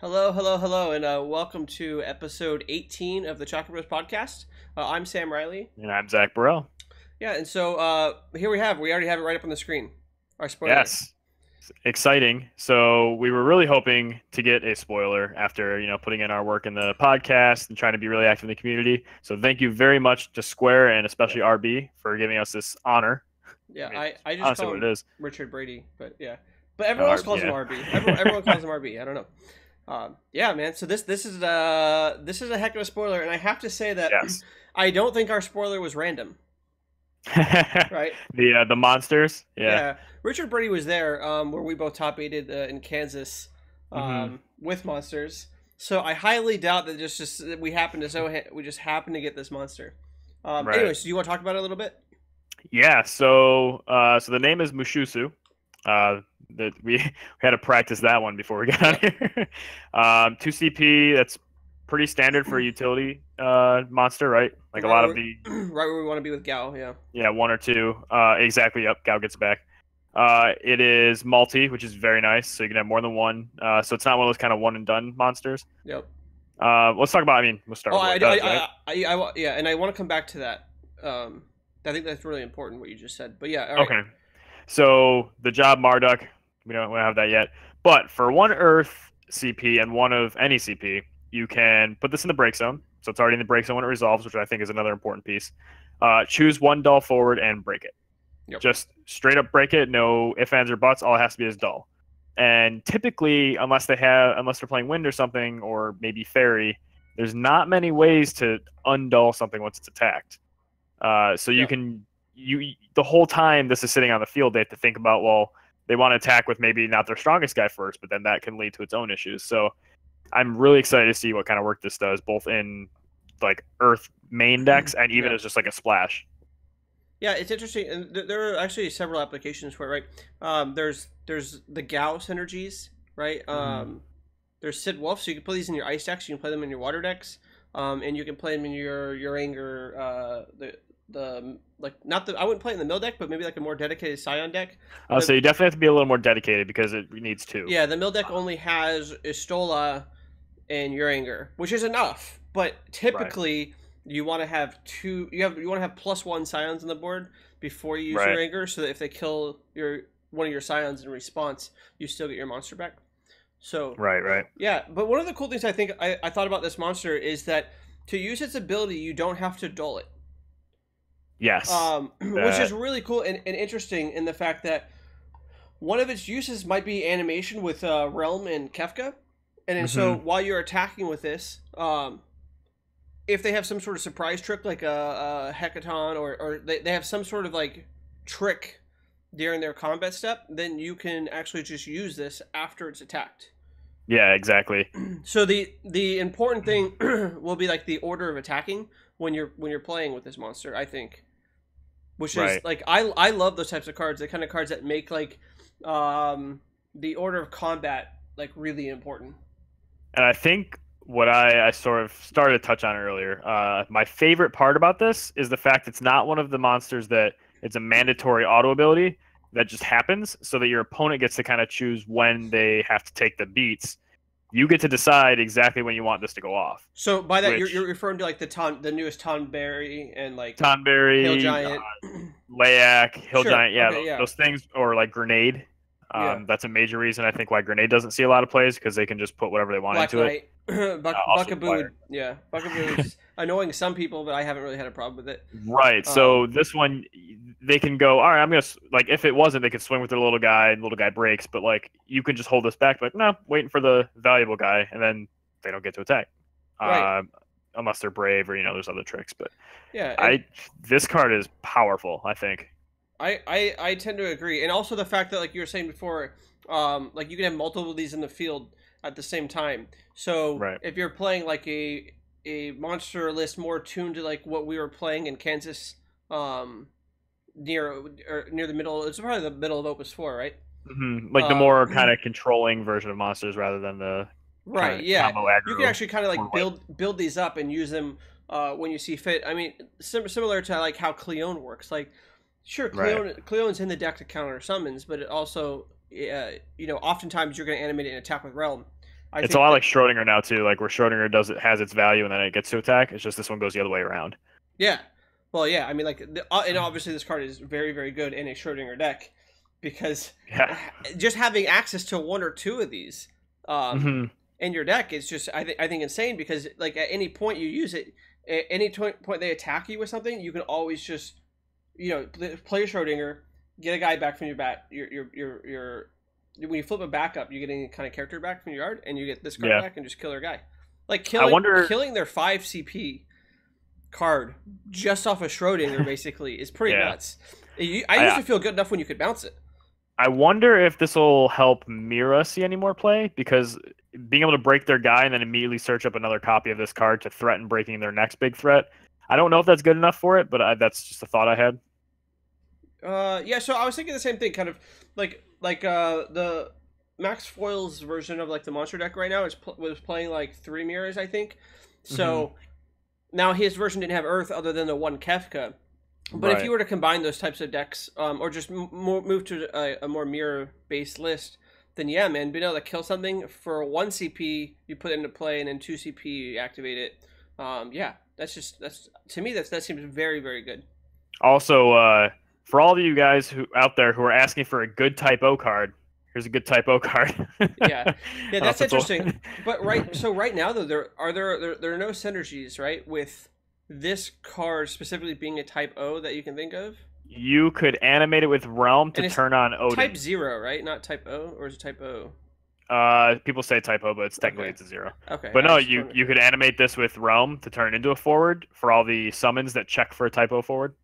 Hello, hello, hello, and uh, welcome to episode 18 of the Chocobros podcast. Uh, I'm Sam Riley. And I'm Zach Burrell. Yeah, and so uh, here we have, we already have it right up on the screen. Our spoiler. Yes. Exciting. So we were really hoping to get a spoiler after, you know, putting in our work in the podcast and trying to be really active in the community. So thank you very much to Square and especially RB for giving us this honor. Yeah, I mean, I, I just Honestly, call what him it is. Richard Brady, but yeah. But everyone else calls him. RB. Everyone, everyone calls him RB. I don't know. Um, yeah, man. So this this is uh this is a heck of a spoiler, and I have to say that Yes. I don't think our spoiler was random. Right? the uh, the monsters. Yeah. Richard Brady was there, um, where we both top aided uh, in Kansas, um, Mhm. with monsters. So I highly doubt that just just that we happen to so ha- we just happen to get this monster. Um, Right. Anyways, do you want to talk about it a little bit? Yeah, so uh, so the name is Mushussu. Uh, that we, we had to practice that one before we got on here. um, two CP. That's pretty standard for a utility uh, monster, right? Like a lot of the right where we want to be with Gal. Yeah. yeah one or two. Uh, exactly. Yep. Gal gets back. Uh, it is multi, which is very nice. So you can have more than one. Uh, so it's not one of those kind of one and done monsters. Yep. Uh, let's talk about. I mean, we'll start. Oh, with I, it I, right? I, I, yeah, and I want to come back to that. Um, I think that's really important what you just said. But yeah, all right. Okay. So the job Marduk, we don't, we don't have that yet. But for one Earth CP and one of any CP, you can put this in the break zone. So it's already in the break zone when it resolves, which I think is another important piece. Uh, choose one doll forward and break it. Yep. Just straight up break it. No ifs, ands, or buts. All it has to be is dull. And typically, unless they have, unless they're playing wind or something, or maybe fairy, there's not many ways to undull something once it's attacked. Uh, so you Yeah. can you the whole time this is sitting on the field, they have to think about well, they want to attack with maybe not their strongest guy first, but then that can lead to its own issues. So I'm really excited to see what kind of work this does, both in like Earth main decks and even Yeah. as just like a splash. Yeah, it's interesting, and th- there are actually several applications for it. Right? Um, there's there's the Gao synergies, right? Um, there's Sid Wolf, so you can play these in your ice decks. You can play them in your water decks, um, and you can play them in your your anger. Uh, the the like not the I wouldn't play it in the mill deck, but maybe like a more dedicated Scion deck. Uh, so you definitely have to be a little more dedicated because it needs two. Yeah, the mill deck only has Y'shtola and Urianger, which is enough. But typically, you want to have two. You have you want to have plus one Scions on the board before you use Right. Urianger, so that if they kill your one of your Scions in response, you still get your monster back. So Right, right. yeah, but one of the cool things I think I, I thought about this monster is that to use its ability, you don't have to dull it Yes. um, which is really cool and, and interesting in the fact that one of its uses might be animation with uh, Relm and Kefka, and so Mm-hmm. while you're attacking with this, um, if they have some sort of surprise trick like a, a hecaton or, or they, they have some sort of like trick during their combat step, then you can actually just use this after it's attacked. yeah, exactly. So the the important thing will be like the order of attacking when you're when you're playing with this monster. I think, which is like I I love those types of cards. The kind of cards that make like um the order of combat like really important. And I think what I, I sort of started to touch on earlier, uh, my favorite part about this is the fact it's not one of the monsters that it's a mandatory auto ability that just happens so that your opponent gets to kind of choose when they have to take the beats. You get to decide exactly when you want this to go off. So by that you're, you're referring to like the ton the newest Tonberry and like Tonberry, Hill Giant. uh, Layak, Hill Sure, Giant, yeah, okay, those, yeah. those things, or like Grenade. Um, Yeah. That's a major reason I think why Grenade doesn't see a lot of plays because they can just put whatever they want Black into it. Buck, Uh, Buckaboo, yeah, Buckaboo is annoying some people, but I haven't really had a problem with it. Right. Um, So this one, they can go. All right, I'm gonna like. If it wasn't, they could swing with their little guy, and little guy breaks. But like, you can just hold this back. Like, no, waiting for the valuable guy, and then they don't get to attack, Right. um, unless they're brave or you know, there's other tricks. But Yeah, I, this card is powerful. I think. I, I I tend to agree, and also the fact that like you were saying before, um, like you can have multiple of these in the field at the same time. So Right. if you're playing like a a monster list more tuned to like what we were playing in Kansas, um, near or near the middle, it's probably the middle of Opus Four, right? hmm Like the Uh, more kind of controlling version of monsters rather than the Right. yeah. You can actually kind of like build build these up and use them uh, when you see fit. I mean, sim- similar to like how Cleone works. Like, sure, Right. Cleone Cleone's in the deck to counter summons, but it also, uh, you know, oftentimes you're going to animate it and attack with Relm. I it's a lot that- like Schrodinger now too. Like where Schrodinger does it has its value and then it gets to attack. It's just this one goes the other way around. Yeah. Well, yeah. I mean, like, the, uh, and obviously this card is very, very good in a Schrodinger deck because Yeah. just having access to one or two of these um, Mhm. in your deck is just, I, th- I think, insane because, like, at any point you use it, at any to- point they attack you with something, you can always just, you know, play a Schrodinger, get a guy back from your bat, your, your, your, your, when you flip a back up, you get any kind of character back from your yard, and you get this card Yeah. back and just kill their guy. Like killing, wonder- killing their five CP card just off of Schrodinger basically is pretty Yeah. nuts. You, I I- used to feel good enough when you could bounce it. I wonder if this will help Mira see any more play because being able to break their guy and then immediately search up another copy of this card to threaten breaking their next big threat. I don't know if that's good enough for it, but I, that's just a thought I had. Uh, yeah, so I was thinking the same thing, kind of like like uh the Max Foil's version of like the monster deck right now is pl- was playing like three mirrors, I think. So Mm-hmm. now his version didn't have Earth other than the one Kefka. But if you were to combine those types of decks, um, or just m- move to a, a more mirror based list, then yeah, man, being able to kill something for one CP, you put it into play, and then two CP, you activate it. Um, yeah, that's just that's to me that's that seems very very good. Also, uh, for all of you guys who out there who are asking for a good type O card, here's a good type O card. Yeah. Yeah, that's interesting. But right, so right now though, there are there there, there are no synergies, right, with this card specifically being a Type O that you can think of. you could animate it with Relm to turn on Odin. Type Zero, right? Not Type O, or is it Type O? Uh, people say typo, but it's technically Okay. it's a zero. Okay. But no, you you could animate this with Relm to turn it into a forward for all the summons that check for a typo forward.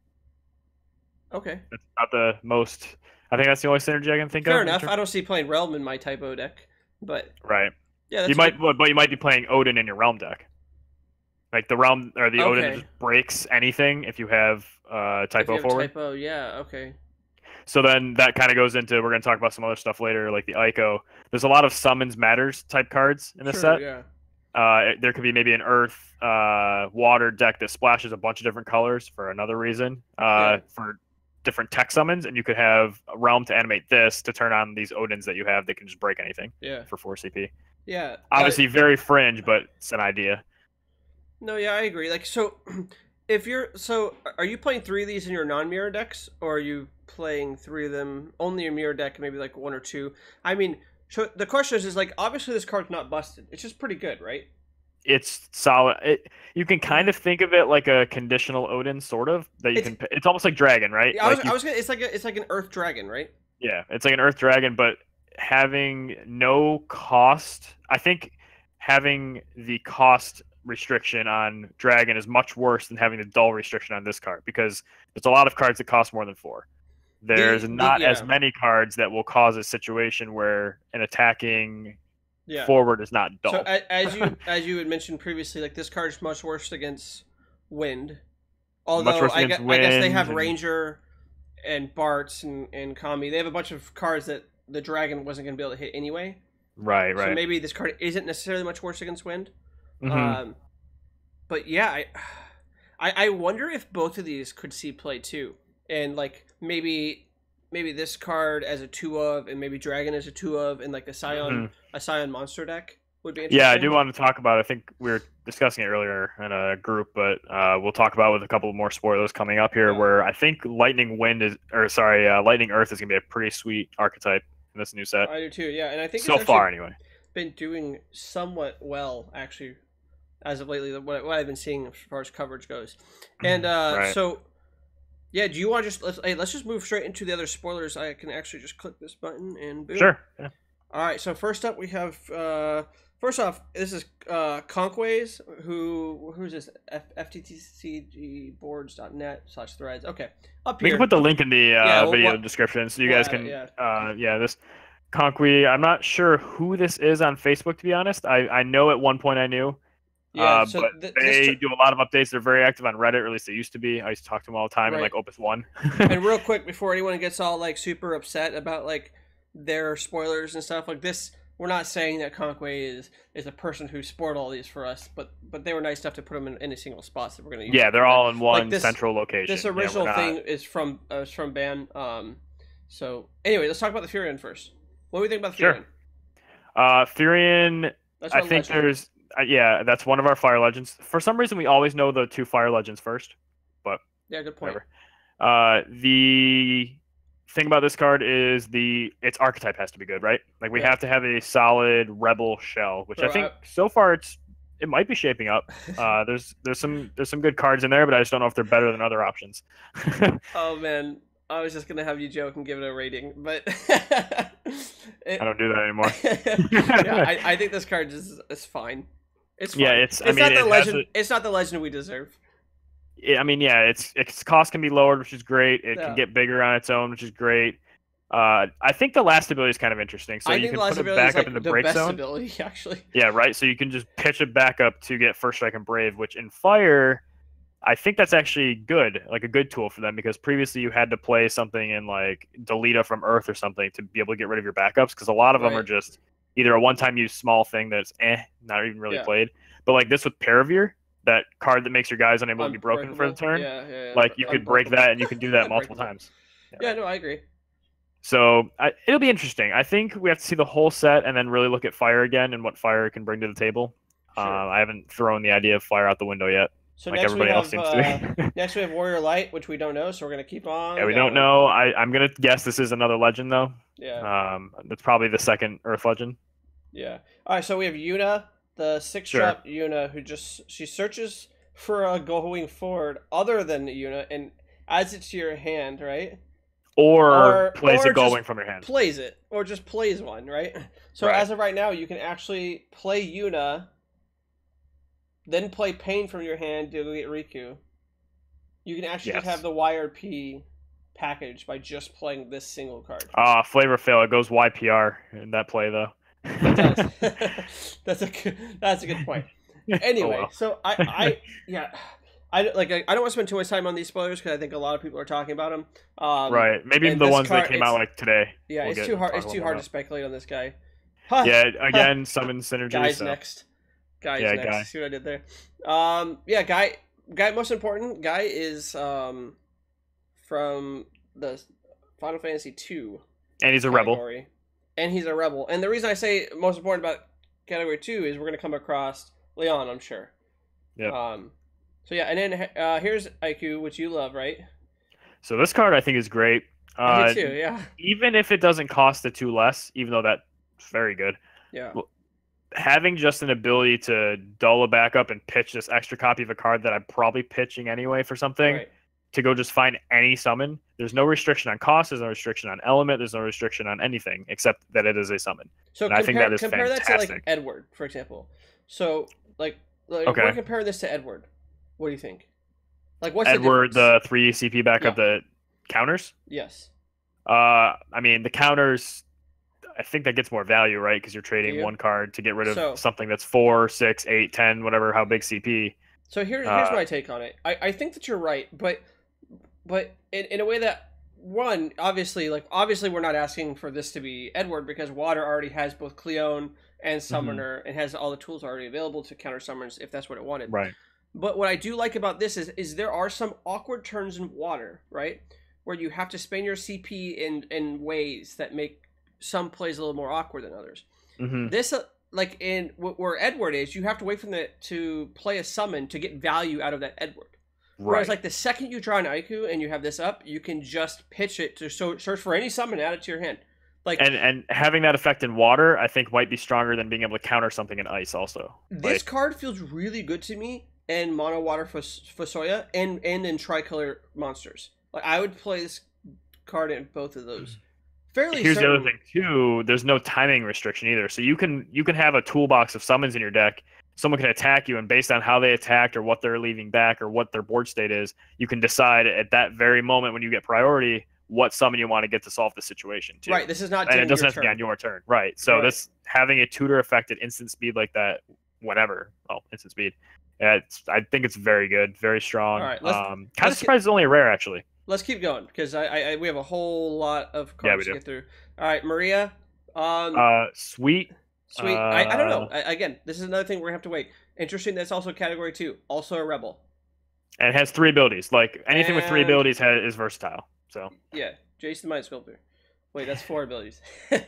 Okay. That's not the most. I think that's the only synergy I can think of. Fair enough. terms- I don't see playing Relm in my Type O deck, but Right. yeah, you might, but you might be playing Odin in your Relm deck. Like the Relm or the Odin just breaks anything if you have uh, typo you have forward. Type O, yeah. Okay. So then that kind of goes into we're going to talk about some other stuff later, like the Ico. There's a lot of summons matters type cards in this Sure, set. Yeah. Uh, there could be maybe an Earth, uh, Water deck that splashes a bunch of different colors for another reason, uh, Yeah. for different tech summons, and you could have a Relm to animate this to turn on these Odins that you have that can just break anything Yeah. for four CP. Yeah. Obviously, very fringe, but it's an idea. No, yeah, I agree. Like, so if you're so, are you playing three of these in your non-mirror decks, or are you playing three of them only in mirror deck, maybe like one or two? I mean, so the question is, is like, obviously this card's not busted. It's just pretty good, right? It's solid. It, you can kind of think of it like a conditional Odin, sort of. That you It's- can. It's almost like Dragon, right? Yeah, I was, Like you I was gonna, it's like a, it's like an Earth Dragon, right? Yeah, it's like an Earth Dragon, but having no cost. I think having the cost restriction on Dragon is much worse than having the dull restriction on this card because there's a lot of cards that cost more than four. There's the- not as yeah. many cards that will cause a situation where an attacking Yeah. forward is not dull. So as you as you had mentioned previously, like this card is much worse against wind. Although I, against gue- I guess they have and- Ranger and Bart's and, and Kami. They have a bunch of cards that the dragon wasn't going to be able to hit anyway. right, right. So maybe this card isn't necessarily much worse against wind. Mhm. Um, but yeah, I, I I wonder if both of these could see play too, and like maybe maybe this card as a two of, and maybe Dragon as a two of, and like a Scion Mhm. a Scion monster deck would be interesting. Yeah, I do want to talk about. I think we were discussing it earlier in a group, but uh, we'll talk about it with a couple more spoilers coming up here. Yeah. Where I think Lightning Wind is, or sorry, uh, Lightning Earth is gonna be a pretty sweet archetype in this new set. I do too. Yeah, and I think So it's far, anyway. been doing somewhat well actually, as of lately. What, what I've been seeing as far as coverage goes, and uh, Right. so. Yeah, do you want to just let's hey, let's just move straight into the other spoilers. I can actually just click this button and boom. Sure. Yeah. All right, so first up we have uh first off this is uh Conquays who who's this F- fttcgboards.net slash threads. Okay. Up We here. can put the link in the uh, Yeah, we'll- video we'll- description so you guys can. yeah. Uh, yeah, this Conqui. I'm not sure who this is on Facebook to be honest. I I know at one point I knew. Yeah, uh, so but th- they do a lot of updates. They're very active on Reddit, or at least they used to be. I used to talk to them all the time in like Opus One. and real quick before anyone gets all like super upset about like their spoilers and stuff like this we're not saying that Conquay is is a person who spoiled all these for us but but they were nice enough to put them in any single spots that we're going to use yeah, they're all in one this- central location. this Yeah, original not- thing is from uh, is from ban um so anyway let's talk about the Firion first what do we think about the Sure. Uh, Firion I think legend. there's uh, yeah, that's one of our fire legends. For some reason, we always know the two fire legends first. but Yeah, good point. Whatever. Uh, the thing about this card is the its archetype has to be good, right? Like we Yeah. have to have a solid rebel shell, which I think I- so far it's it might be shaping up. Uh, there's there's some there's some good cards in there, but I just don't know if they're better than other options. Oh man, I was just gonna have you joke and give it a rating, but I don't do that anymore. yeah, I, I think this card is is fine. It's fine. Yeah, it's- I it's mean, not the has legend. a- It's not the legend we deserve. Yeah, I mean, yeah, its its cost can be lowered, which is great. It Yeah. can get bigger on its own, which is great. Uh, I think the last ability is kind of interesting. So I you think can the last put it back like up in the, the break best zone. ability, actually. Yeah, right. So you can just pitch it back up to get first strike and brave, which in fire, I think that's actually good, like a good tool for them because previously you had to play something in like Deleta from Earth or something to be able to get rid of your backups because a lot of them are just either a one-time use small thing that's eh, not even really Yeah. played. But like this with Paravir, that card that makes your guys unable to be broken for the turn, Yeah, yeah, yeah. like you could break that and you can do that multiple times. Yeah, no, I agree. So I, it'll be interesting. I think we have to see the whole set and then really look at fire again and what fire can bring to the table. Sure. Uh, I haven't thrown the idea of fire out the window yet, So like next we everybody have else seems uh, to. next we have Warrior Light, which we don't know, so we're gonna keep on. yeah, we don't know. I, I'm gonna guess this is another legend though. Yeah, Um, that's probably the second Earth legend. yeah. All right, so we have Yuna, the six Sure. drop Yuna, who just she searches for a going forward other than Yuna and adds it to your hand, right? Or, Or- plays or a going from your hand. Plays it or just plays one, right? So Right. as of right now, you can actually play Yuna, then play Paine from your hand to get Rikku. You can actually just have the YRP package by just playing this single card. Ah, flavor fail. It goes YPR in that play though. That's, a good, that's a good point. Anyway, Oh, well. so I, I yeah, I don't- like I, I don't want to spend too much time on these spoilers because I think a lot of people are talking about them. Um, right. Maybe the ones card- that came out like today. Yeah, We'll it's too hard. talk It's too hard to speculate on this guy. Huh, Yeah, again, summon synergy. Guy's so. next. Guy's Yeah, next. Guy. See what I did there? Um, yeah, guy. Guy. Most important guy is um, from the Final Fantasy two. And he's a rebel. and he's a rebel. And the reason I say most important about category two is we're gonna come across Leon, I'm sure. Yeah. Um. So yeah, and then uh, here's IQ, which you love, right? So this card I think is great. I Uh, do too. Yeah. even if it doesn't cost the two less, even though that's very good, Yeah. Having just an ability to dull a backup and pitch this extra copy of a card that I'm probably pitching anyway for something Right. to go just find any summon. There's no restriction on cost. There's no restriction on element. There's no restriction on anything except that it is a summon. So And I compare, think that is compare that to like. Edward, for example. So like, like Okay. we're comparing this to Edward. What do you think? Like what's Edward, the, the three CP backup that counters. yes. Uh, I mean the counters. I think that gets more value, right? Because you're trading one card to get rid of So- something that's four, six, eight, ten, whatever, how big CP. So here, here's Uh, my take on it. I, I think that you're right, but but in, in a way that one obviously like obviously we're not asking for this to be Edward because Water already has both Cleone and Summoner and has all the tools already available to counter summons if that's what it wanted. Right. But what I do like about this is is there are some awkward turns in Water, right? Where you have to spend your CP in in ways that make some plays a little more awkward than others. hmm This, uh, like in wh- where Edward is, you have to wait for the to play a summon to get value out of that Edward. Right. Whereas, like the second you draw an Aiku and you have this up, you can just pitch it to so search for any summon, add it to your hand. Like and and having that effect in water, I think might be stronger than being able to counter something in ice. Also, this Like, card feels really good to me in mono water Fos- Fusoya and and in tricolor monsters. Like I would play this card in both of those. Fairly. here's the other thing too. There's no timing restriction either, so you can you can have a toolbox of summons in your deck. Someone can attack you, and based on how they attacked or what they're leaving back or what their board state is, you can decide at that very moment when you get priority what summon you want to get to solve the situation. Too. Right. This is not. and it doesn't your have to be turn. on your turn. Right. So Right. this having a tutor effect at instant speed like that, whenever, well, instant speed. Yeah, I think it's very good, very strong. All right, um, kind of let's get- surprised it's only a rare actually. Let's keep going because I, I, we have a whole lot of Yeah, cards we to get through. All right, Maria. Um, Uh, sweet. sweet. I, I don't know. uh, I, again, this is another thing we're gonna have to wait. Interesting. That's also category two. Also a rebel. and it has three abilities. Like anything with three abilities has, is versatile. So Yeah, Jason Mind Sculptor. Wait, that's four abilities. All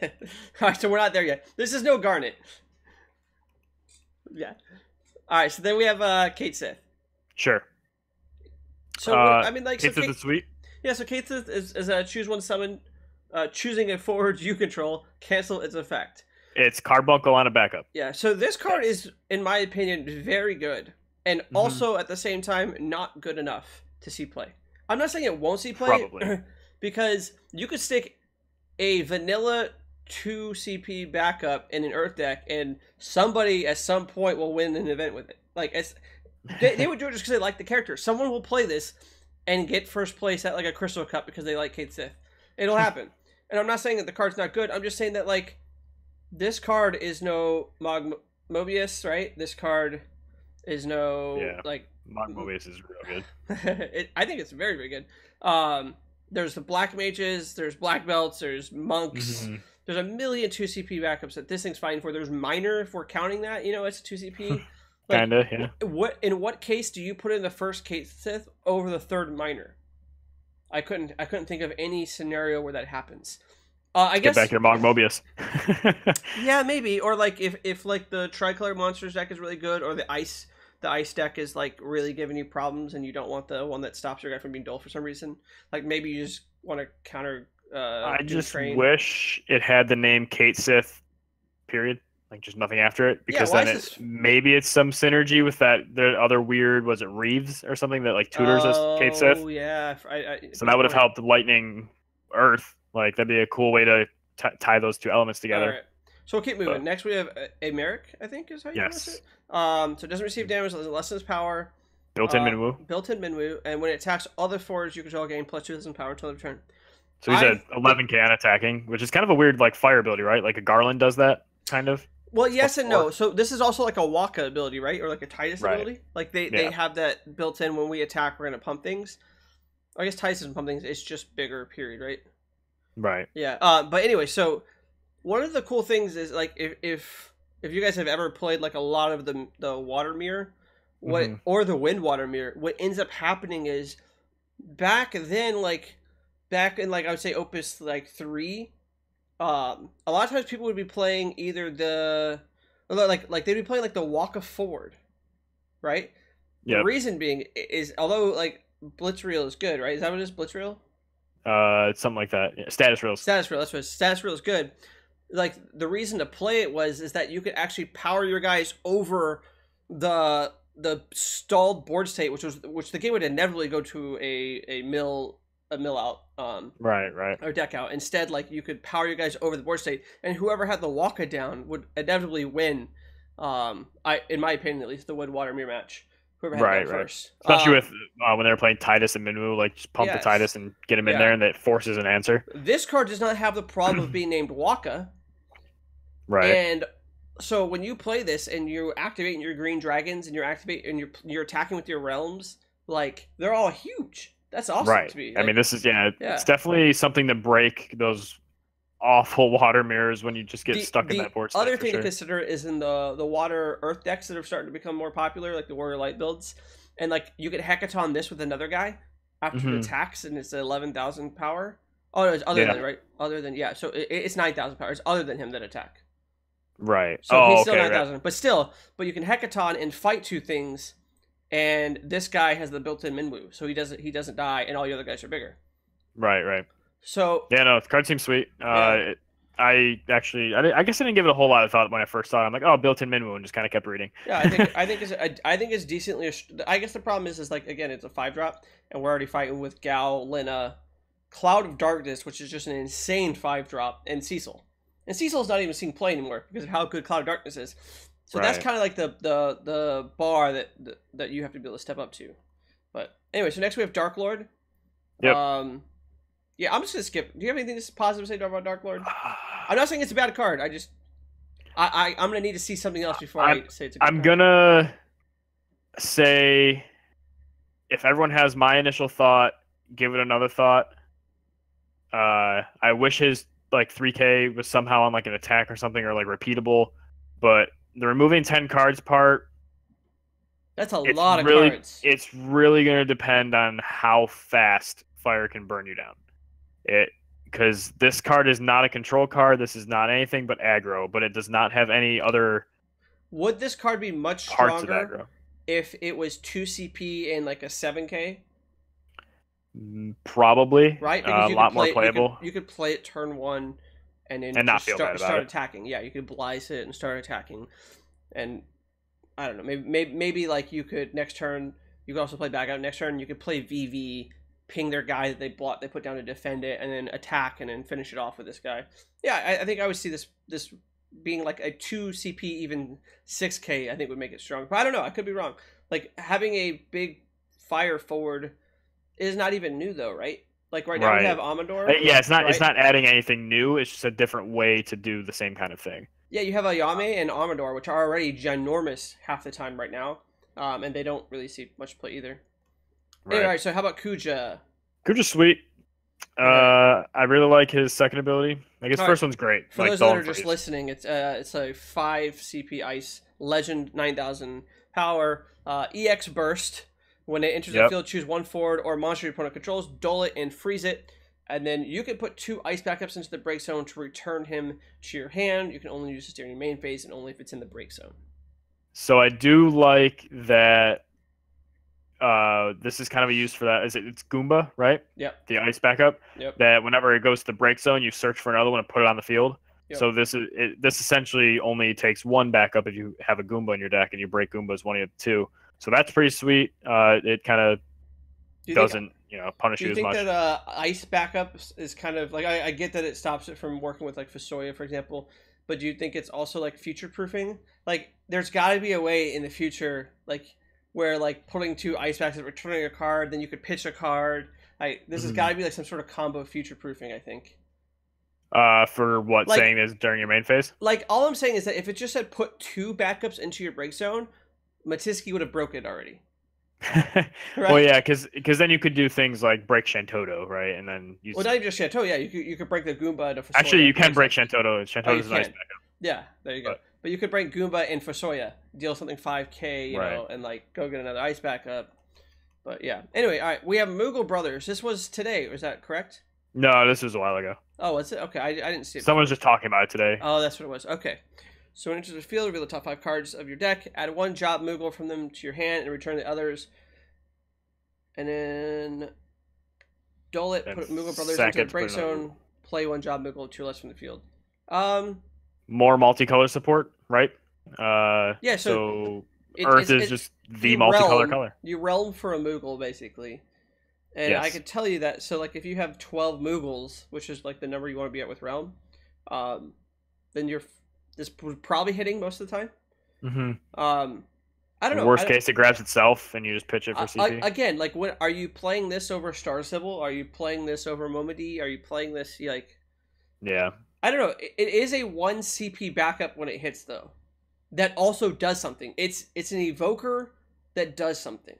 right, so we're not there yet. This is no Garnet. Yeah. All right. So then we have uh, Cait Sith. Sure. So Uh, I mean, like, Kate so Sith Kate, is sweet. Yeah. So Cait is, is uh, choose one summon, uh, choosing a forward you control, cancel its effect. It's Carbuncle on a backup. Yeah. So this card is, in my opinion, very good, and Mhm. also at the same time not good enough to see play. I'm not saying it won't see play, Probably. because you could stick a vanilla two CP backup in an Earth deck, and somebody at some point will win an event with it. Like it's they, they would do it just because they like the character. Someone will play this and get first place at like a Crystal Cup because they like Cait Sith. It'll happen. and I'm not saying that the card's not good. I'm just saying that like this card is no Mog Mobius, right? This card is no Yeah. like Mon Mobius is real good. it, I think it's very very good. Um, there's the black mages, there's black belts, there's monks. Mhm. There's a million two CP backups that this thing's fine for. There's minor if we're counting that, you know, it's two CP. Like, Kinda, yeah. What in what case do you put in the first Cait Sith over the third minor? I couldn't I couldn't think of any scenario where that happens. Uh, I Get guess back your Mog Mobius. yeah, maybe or like if if like the tricolor monsters deck is really good or the ice the ice deck is like really giving you problems and you don't want the one that stops your guy from being dull for some reason. Like maybe you just want to counter. Uh, I just train. wish it had the name Cait Sith, period. Like just nothing after it, because why then it, this- maybe it's some synergy with that the other weird was it Reeves or something that like tutors as Cait Sith. Oh yeah, I, I, So that would have helped Lightning Earth. Like that'd be a cool way to t- tie those two elements together. Alright. So we'll keep moving. But- Next we have a Merrick, I think is how you pronounce Yes. it. Um, so it doesn't receive damage, It lessens power, Built-in uh, Minwu. built-in Minwu, and when it attacks other forwards, you control gain plus two thousand power until the turn. So he's I- at 11k on attacking, which is kind of a weird like fire ability, right? Like a Garland does that kind of. Well, yes and no. So this is also like a Wakka ability, right, or like a Titus Right. ability. Like they, they have that built in. When we attack, we're gonna pump things. I guess Titus doesn't pump things. It's just bigger. Period. Right. Right. Yeah. Uh, but anyway, so one of the cool things is like if if if you guys have ever played like a lot of the the water mirror, what Mhm. or the wind water mirror, what ends up happening is back then, like back in like I would say Opus like three, um, a lot of times people would be playing either the like like they'd be playing like the Walk of Ford, right? The reason being is although like Blitzreel is good, right? Is that what it is? Blitzreel? Uh, something like that. Yeah, status reels. Status reel. That's what status reel is good. Like the reason to play it was is that you could actually power your guys over the the stalled board state, which was which the game would inevitably go to a a mill a mill out um Right. Right. or deck out. Instead, like you could power your guys over the board state, and whoever had the Wakka down would inevitably win. Um, I in my opinion, at least the Wood Water Mirror match. Whoever had Right, right. first, Especially Um, with uh, when they were playing Titus and Minwu, like just pump Yes. the Titus and get him in Yeah. there, and that forces an answer. this card does not have the problem of being named Wakka. Right. And so when you play this and you're activating your green dragons and you're activating and you're you're attacking with your realms, like they're all huge. That's awesome right. to me. I mean, this is yeah, Yeah. It's definitely something to break those awful water mirrors when you just get the- stuck in that board. Other thing sure. to consider is in the the water earth decks that are starting to become more popular, like the warrior light builds, and like you could hecaton this with another guy after Mhm. it attacks, and it's eleven thousand power. Oh no, it's other Yeah. than right, other than yeah. So it, it's nine thousand power. It's other than him that attack. Right. So oh, he's still okay. nine right. thousand, but still, but you can hecaton and fight two things, and this guy has the built-in Minwu, so he doesn't he doesn't die, and all the other guys are bigger. Right. Right. So Yeah. No, the card seems sweet. Uh, Yeah. it- I actually, I, I guess I didn't give it a whole lot of thought when I first saw it. I'm like, oh, built-in Minwoo, and just kind of kept reading. yeah, I think I think it's I, I think it's decently. I guess the problem is is like again, it's a five drop, and we're already fighting with Gal, Lenna, Cloud of Darkness, which is just an insane five drop, and Cecil. And Cecil's not even seeing play anymore because of how good Cloud of Darkness is. So that's kind of like the the the bar that, that you have to be able to step up to. But anyway, so next we have Dark Lord. Yep. Um, yeah, I'm just gonna skip. Do you have anything to positive to say about Dark Lord? I'm not saying it's a bad card. I just, I, I I'm gonna need to see something else before i I'm- say it's a good I'm card. gonna say if everyone has my initial thought, give it another thought. Uh, I wish his like 3K was somehow on like an attack or something or like repeatable, but the removing 10 cards part, That's a lot of really- cards. it's really going to depend on how fast fire can burn you down. It because this card is not a control card. This is not anything but aggro, but it does not have any other Would this card be much stronger if it was two CP and like a seven K? Mm, Probably. Right? Uh, a lot could more play, you could- playable. You could, play it turn one, and then And not feel start, bad about start it. attacking. Yeah, you could Blizz it and start attacking, and I don't know. Maybe maybe maybe like you could next turn. You could also play back out next turn. You could play VV, ping their guy that they block, they put down to defend it, and then attack, and then finish it off with this guy. Yeah, I, I think I would see this this being like a two CP, even six K. I think would make it strong. But I don't know. I could be wrong. Like having a big fire forward is not even new though, right? Like right now we have Amador. Uh, yeah, it's not. It's not adding anything new. It's just a different way to do the same kind of thing. Yeah, you have Ayame and Amador, which are already ginormous half the time right now, um, and they don't really see much play either. Right. All right, so how about Kuja? Kuja's sweet. Uh, I really like his second ability. Like his All first one's great. For like those that are just listening, it's uh, it's a five CP Ice Legend nine thousand power uh, EX burst. When it enters the field, choose one forward or monster your opponent controls, dull it and freeze it, and then you can put two ice backups into the break zone to return him to your hand. You can only use this during your main phase and only if it's in the break zone. So I do like that. Uh, this is kind of a use for that. Is it? It's Goomba, right? Yep. The ice backup. Yep. That whenever it goes to the break zone, you search for another one and put it on the field. Yep. So this is it, this essentially only takes one backup if you have a Goomba in your deck and you break Goombas one of the two. So that's pretty sweet. Uh, it kind of Do doesn't you know punish Do you, you as think that uh, ice backups is kind of like I, I get that it stops it from working with like Fusoya, for example, but do you think it's also like future proofing? Like, there's got to be a way in the future, like where like putting two ice backs and returning a card, then you could pitch a card. Like, this has Mhm. got to be like some sort of combo future proofing. I think. uh, for what Like- saying this during your main phase. Like, all I'm saying is that if it just said put two backups into your break zone, Matiski would have broke it already. Right? Well, yeah, because cause then you could do things like break Shantoto, right? And then you Well, not even just Chateau. Yeah, you could you could break the Goomba Fusoya. actually you can break Shantoto. Oh, Shantoto's you nice. can. Yeah, there you go. But- But you could break Goomba and Fusoya, deal something 5k, you Right. know, and like go get another ice backup. But yeah. Anyway, all right, we have Moogle Brothers. This was today, was that correct? No, this was a while ago. Oh, was it? Okay, I, I didn't see it. Someone's just talking about it today. Oh, that's what it was. Okay. So when enters the field, reveal the top five cards of your deck. Add one job Moogle from them to your hand and return the others. And then Dole it, put Moogle Brothers into the break zone, play one job Moogle, two less from the field. Um, More multicolor support, right? Uh, Yeah, so so, it- Earth it's- is just the multicolor realm- color. You realm for a Moogle basically, and I Yes. could tell you that. So like, if you have twelve Moogles, which is like the number you want to be at with realm, um, then you're this would probably hitting most of the time. Mm-hmm. Um, I don't know. Worst don't- case, it grabs itself and you just pitch it for CP. I- again, like, when are you playing this over Star Sibyl? Are you playing this over Momody? Are you playing this like? yeah, I don't know. It, it is a one CP backup when it hits though. That also does something. It's it's an evoker that does something.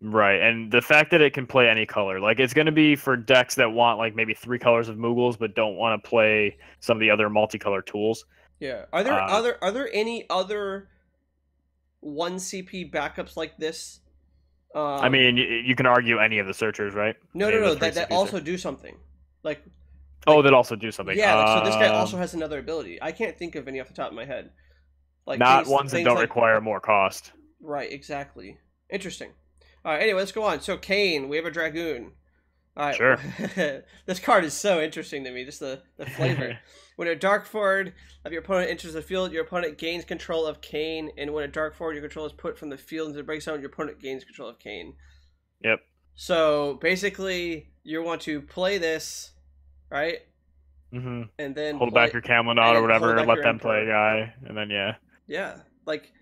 right. And the fact that it can play any color, like it's going to be for decks that want like maybe three colors of Moogles, but don't want to play some of the other multicolor tools. Yeah. Are there Uh, other are there any other one CP backups like this? Um, I mean, you, you can argue any of the searchers, right? no, any no, no. That, that also do something. Like, Oh, that also do something. yeah. Like, so this guy Um, also has another ability. I can't think of any off the top of my head. Like not things- ones that don't like- require more cost. Right. Exactly. Interesting. All right. Anyway, let's go on. So Kain, we have a dragoon. All right. Sure. this card is so interesting to me. Just the the flavor. When a dark forward of your opponent enters the field, your opponent gains control of Kain, and when a dark forward your control is put from the field into the break zone, your opponent gains control of Kain. Yep. So basically, you want to play this, right? Mm-hmm. And then Hold back your Camelot or whatever. Let them play a guy, and then yeah. Yeah, like,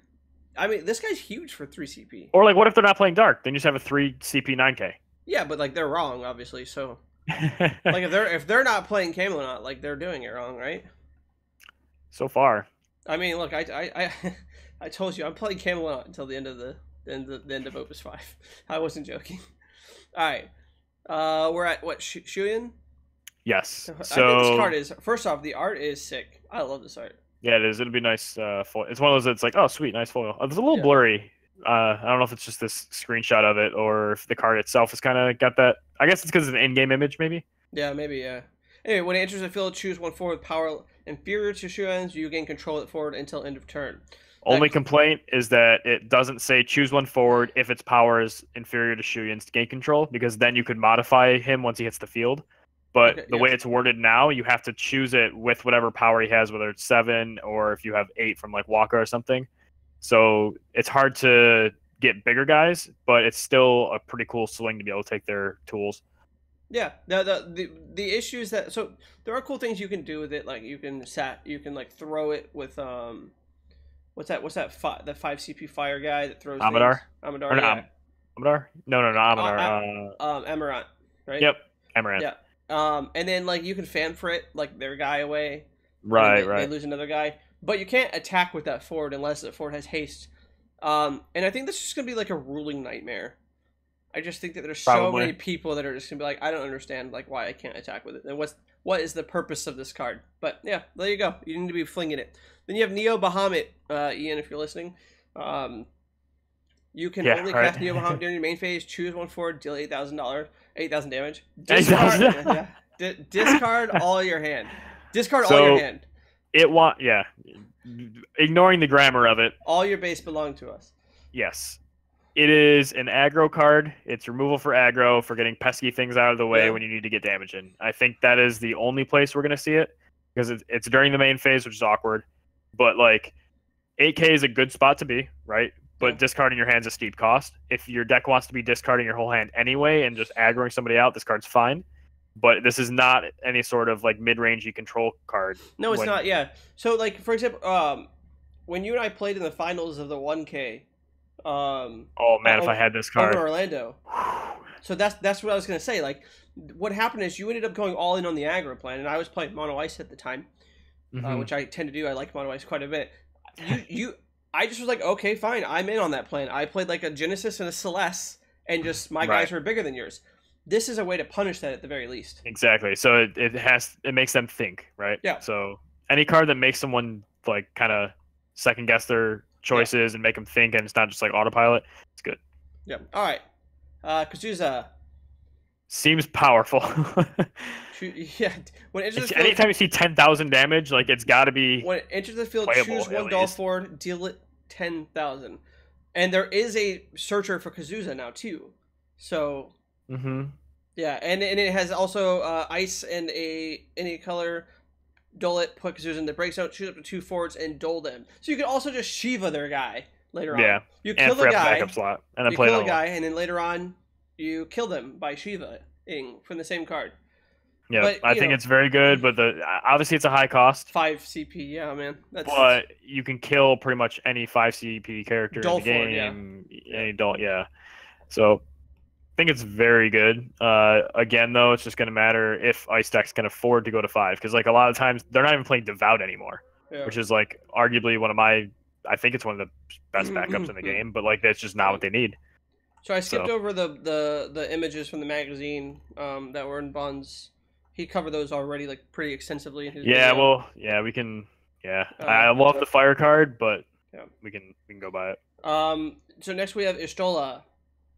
I mean, this guy's huge for three CP. Or like, what if they're not playing dark? Then you just have a three CP nine K. Yeah, but like they're wrong, obviously. So like if they're if they're not playing Camelot, like they're doing it wrong, right? so far, I mean, look, I I I, I told you I'm playing Camelot until the end of the the end of, the end of Opus Five. I wasn't joking. All right, uh, we're at what Sh- Shuyin? yes. I think So this card is first off, the art is sick. I love this art. yeah, it is. It'll be nice. Uh, foil. It's one of those. that's like, oh, sweet, nice foil. It's a little Yeah. blurry. Uh, I don't know if it's just this screenshot of it or if the card itself has kind of got that. I guess it's because it's an in-game image, maybe. Yeah, maybe yeah. Anyway, when it enters the field, choose one forward with power inferior to Shuyin's. You gain control of it forward until end of turn. Only That- complaint is that it doesn't say choose one forward if its power is inferior to Shuyin's to gain control, because then you could modify him once he hits the field. But Okay, the yeah. way it's worded now, you have to choose it with whatever power he has, whether it's seven or if you have eight from like Walker or something. So it's hard to get bigger guys, but it's still a pretty cool swing to be able to take their tools. Yeah, the, the the the issue is that so there are cool things you can do with it. Like you can sat, you can like throw it with um, what's that? What's that? Fi- the five CP fire guy that throws Amadar? things? Amadar, Or yeah. Am- Amadar? No, no, no, Amadar. Am- uh, um, Amarant, right? Yep, Amaranth. Yeah. Um, and then like you can fan for it, like their guy away. Right, they, They right. lose another guy, but you can't attack with that forward unless the forward has haste. Um, and I think this is just gonna be like a ruling nightmare. I just think that there's so many people that are just gonna be like, I don't understand like why I can't attack with it, and what's what is the purpose of this card? But yeah, there you go. You need to be flinging it. Then you have Neo Bahamut, uh, Ian, if you're listening. Um, you can Yeah, only right. cast Neo Bahamut during your main phase. Choose one forward, deal eight thousand dollars, eight thousand damage. 8,000? Discard, yeah, Di- discard all your hand. Discard all your hand. It want yeah. Ignoring the grammar of it, All your base belong to us. yes. It is an aggro card. It's removal for aggro for getting pesky things out of the way Yeah. when you need to get damage in. I think that is the only place we're going to see it because it's, it's during the main phase, which is awkward. But like 8K is a good spot to be, right? But Yeah. discarding your hand's a steep cost. If your deck wants to be discarding your whole hand anyway and just aggroing somebody out, this card's fine. But this is not any sort of like mid-rangey control card. No, it's when- not. Yeah. So, like for example, um, when you and I played in the finals of the 1K, um, Oh man, if over- I had this over card. Orlando. So that's that's what I was gonna say. Like, what happened is you ended up going all in on the aggro plan, and I was playing mono ice at the time, uh, Mhm. which I tend to do. I like mono ice quite a bit. You you, I just was like, okay, fine, I'm in on that plan. I played like a Genesis and a Celeste, and just my guys Right. were bigger than yours. This is a way to punish that at the very least. Exactly. So it, it has it makes them think, right? Yeah. So any card that makes someone like kind of second guess their choices and make them think, and it's not just like autopilot, it's good. Yeah. All right. Uh, Kazuza. Seems powerful. Yeah. When enters field, anytime you see ten thousand damage, like it's got to be when it enters the field, Playable, choose one doll forward, deal it ten thousand. And there is a searcher for Kazuza now too. So hmm yeah, and and it has also uh, ice and a any color. Dole it, put Kazuza in the break zone, choose up to two forwards, and dole them. So you can also just Shiva their guy later on. Yeah, You kill up the guy, backup slot, and then you play kill one. guy, and then later on, you kill them by Shiva ing from the same card. Yeah, but, I think know- it's very good, but the obviously it's a high cost. Five CP, yeah, man. That's but you can kill pretty much any five CP character in the forward, yeah. game. Any adult, yeah. So think it's very good. Uh, again, though, it's just going to matter if ice decks can afford to go to five because, like, a lot of times they're not even playing devout anymore, yeah. which is like arguably one of my. I think it's one of the best backups in the game, but like that's just not what they need. So I skipped So- over the, the the images from the magazine um, that were in Buns. He covered those already like pretty extensively in his Yeah, video. well, yeah, we can. Yeah, Uh, I love the fire card, but Yeah. we can we can go by it. Um. So next we have Ishtola.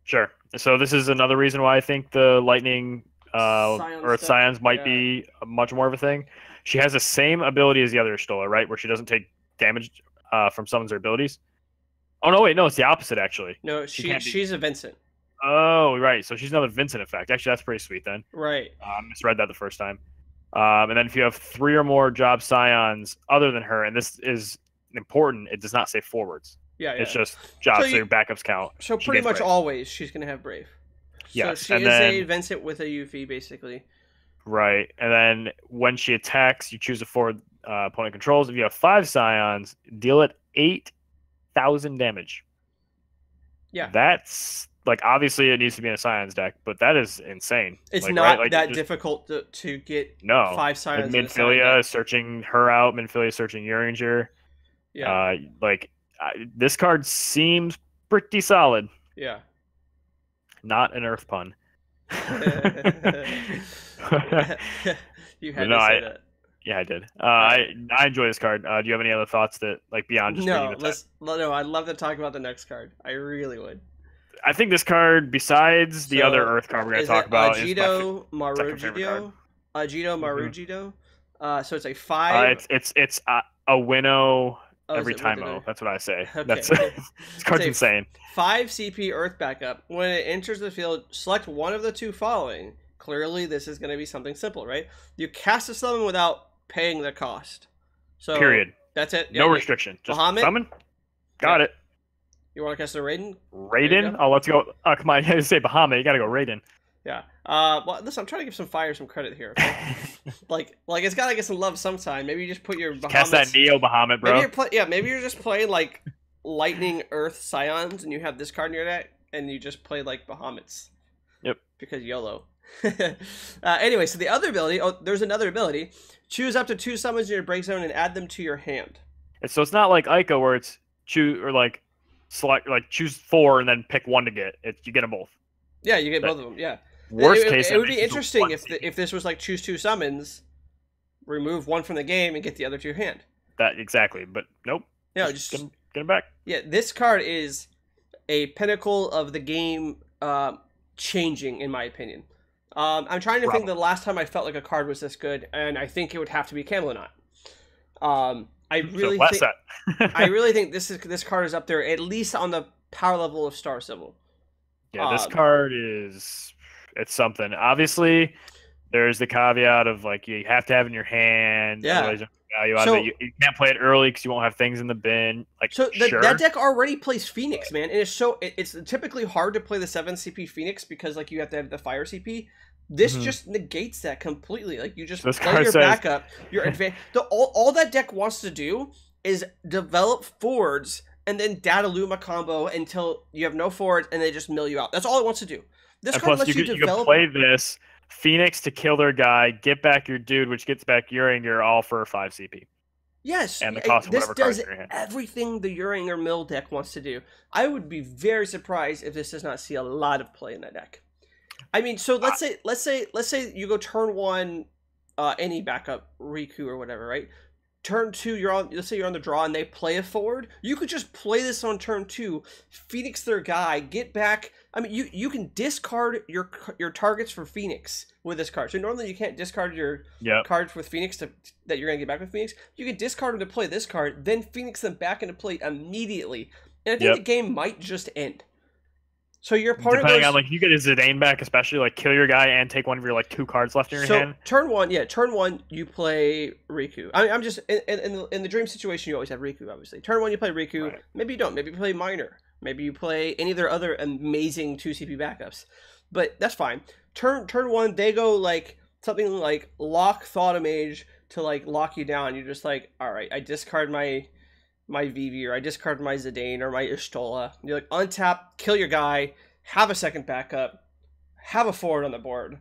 Sure. So this is another reason why I think the lightning uh, Earth Scions might yeah. be much more of a thing. She has the same ability as the other Stola, right? Where she doesn't take damage uh, from someone's abilities. Oh no, wait, no, it's the opposite actually. No, She she, can't be- she's a Vincent. Oh, right. So she's another Vincent effect. Actually, that's pretty sweet then. Right. Uh, I misread that the first time. Um, and then if you have three or more job scions other than her, and this is important, it does not say forwards. Yeah. yeah. It's just jobs, So you- backups count. so she pretty much brave. always she's gonna have Brave. Yes, So she and is a then- Vincent with a UV basically. Right. And then when she attacks, you choose a forward uh, opponent controls. If you have five scions, deal it 8,000 damage. Yeah. That's like obviously it needs to be in a scions deck, but that is insane. It's Like, not right? Like, that just- difficult to, to get No. five Like scions. a side Minfilia searching her out. Minfilia searching Urianger. Yeah. Uh, like I, this card seems pretty solid. yeah. Not an Earth pun. you had No, to say I- that. yeah, I did. Uh, I I enjoy this card. Uh, do you have any other thoughts that like beyond just No, let's no. I'd love to talk about the next card. I really would. I think this card, besides the So, other Earth card we're gonna talk about, is my fa- Ajido second favorite card. Marujido? Mhm. Marujido. Uh, so it's a uh, five. it's it's it's a, a winnow Oh, Every time, oh, that's what I say. Okay, That's this card's insane. 5 CP Earth backup. When it enters the field, select one of the two following. Clearly, this is going to be something simple, right? You cast a summon without paying the cost. So Period. That's it. No Yeah, restriction. Just Bahamut? summon. Got Yeah. it. You want to cast a Raiden? Raiden. Oh, let's go. Oh, come on. You say Bahamut. You gotta go Raiden. Yeah. Uh, well, listen, I'm trying to give some fire some credit here. okay? like, like it's got to get some love sometime. Maybe you just put your Cast that Neo Bahamut, bro. Maybe you're play- yeah, maybe you're just playing like Lightning Earth Scions, and you have this card in your deck, and you just play like Bahamut's. Yep. Because YOLO. uh, anyway, so the other ability, oh, there's another ability. Choose up to two summons in your break zone and add them to your hand. And So it's not like Eiko where it's choose or like select like choose four and then pick one to get. It you get them both. Yeah, you get That- both of them. Yeah. Worst it, it- case, it, that would be interesting if the, if this was like choose two summons, remove one from the game and get the other to your hand. that exactly. But nope. Yeah, just just get 'em back. Yeah, this card is a pinnacle of the game uh, changing, in my opinion. Um, I'm trying to think the last time I felt like a card was this good, and I think it would have to be Kam'lanaut. Um, I really so think. I really think this is this card is up there at least on the power level of Star Sibyl. Yeah, this Um, card is it's something. Obviously, there's the caveat of like you have to have it in your hand. Yeah. You value out So- of it. You, you can't play it early because you won't have things in the bin. Like So the, sure, that deck already plays Phoenix, man, and it's so it, it's typically hard to play the seven CP Phoenix because like you have to have the fire CP. This Mhm. just negates that completely. Like you just This play your says- backup, your advan The all, all that deck wants to do is develop forwards and then Dadaluma combo until you have no forwards and they just mill you out. That's all it wants to do. This and card plus lets you, you, could, you develop. play this Phoenix to kill their guy, get back your dude, which gets back Urianger all for five CP. Yes, and the cost of this whatever cards does in your hand. everything the Urianger Mill deck wants to do. I would be very surprised if this does not see a lot of play in that deck. I mean, so let's say let's say let's say you go turn one, uh, any backup Rikku or whatever, right? Turn two, you're on. Let's say you're on the draw and they play a forward. You could just play this on turn two, Phoenix their guy, get back. I mean, you you can discard your your targets for Phoenix with this card. So normally you can't discard your Yep. cards with Phoenix to that you're gonna get back with Phoenix, you can discard them to play this card, then Phoenix them back into play immediately, and I think Yep. the game might just end. So your opponent Depending goes. on like you get a Zidane back, especially like kill your guy and take one of your like two cards left in your so hand. turn one, yeah, turn one, you play Rikku. I mean, I'm just in, in, in, the, in the dream situation, you always have Rikku, obviously. Turn one, you play Rikku. Right. Maybe you don't. Maybe you play Minor. Maybe you play any of their other amazing two CP backups. But that's fine. Turn turn one, they go like something like lock Thought Mage to like lock you down. You're just like, all right, I discard my my Vivi or I discard my Zidane or my Y'shtola. You're like untap, kill your guy, have a second backup, have a forward on the board.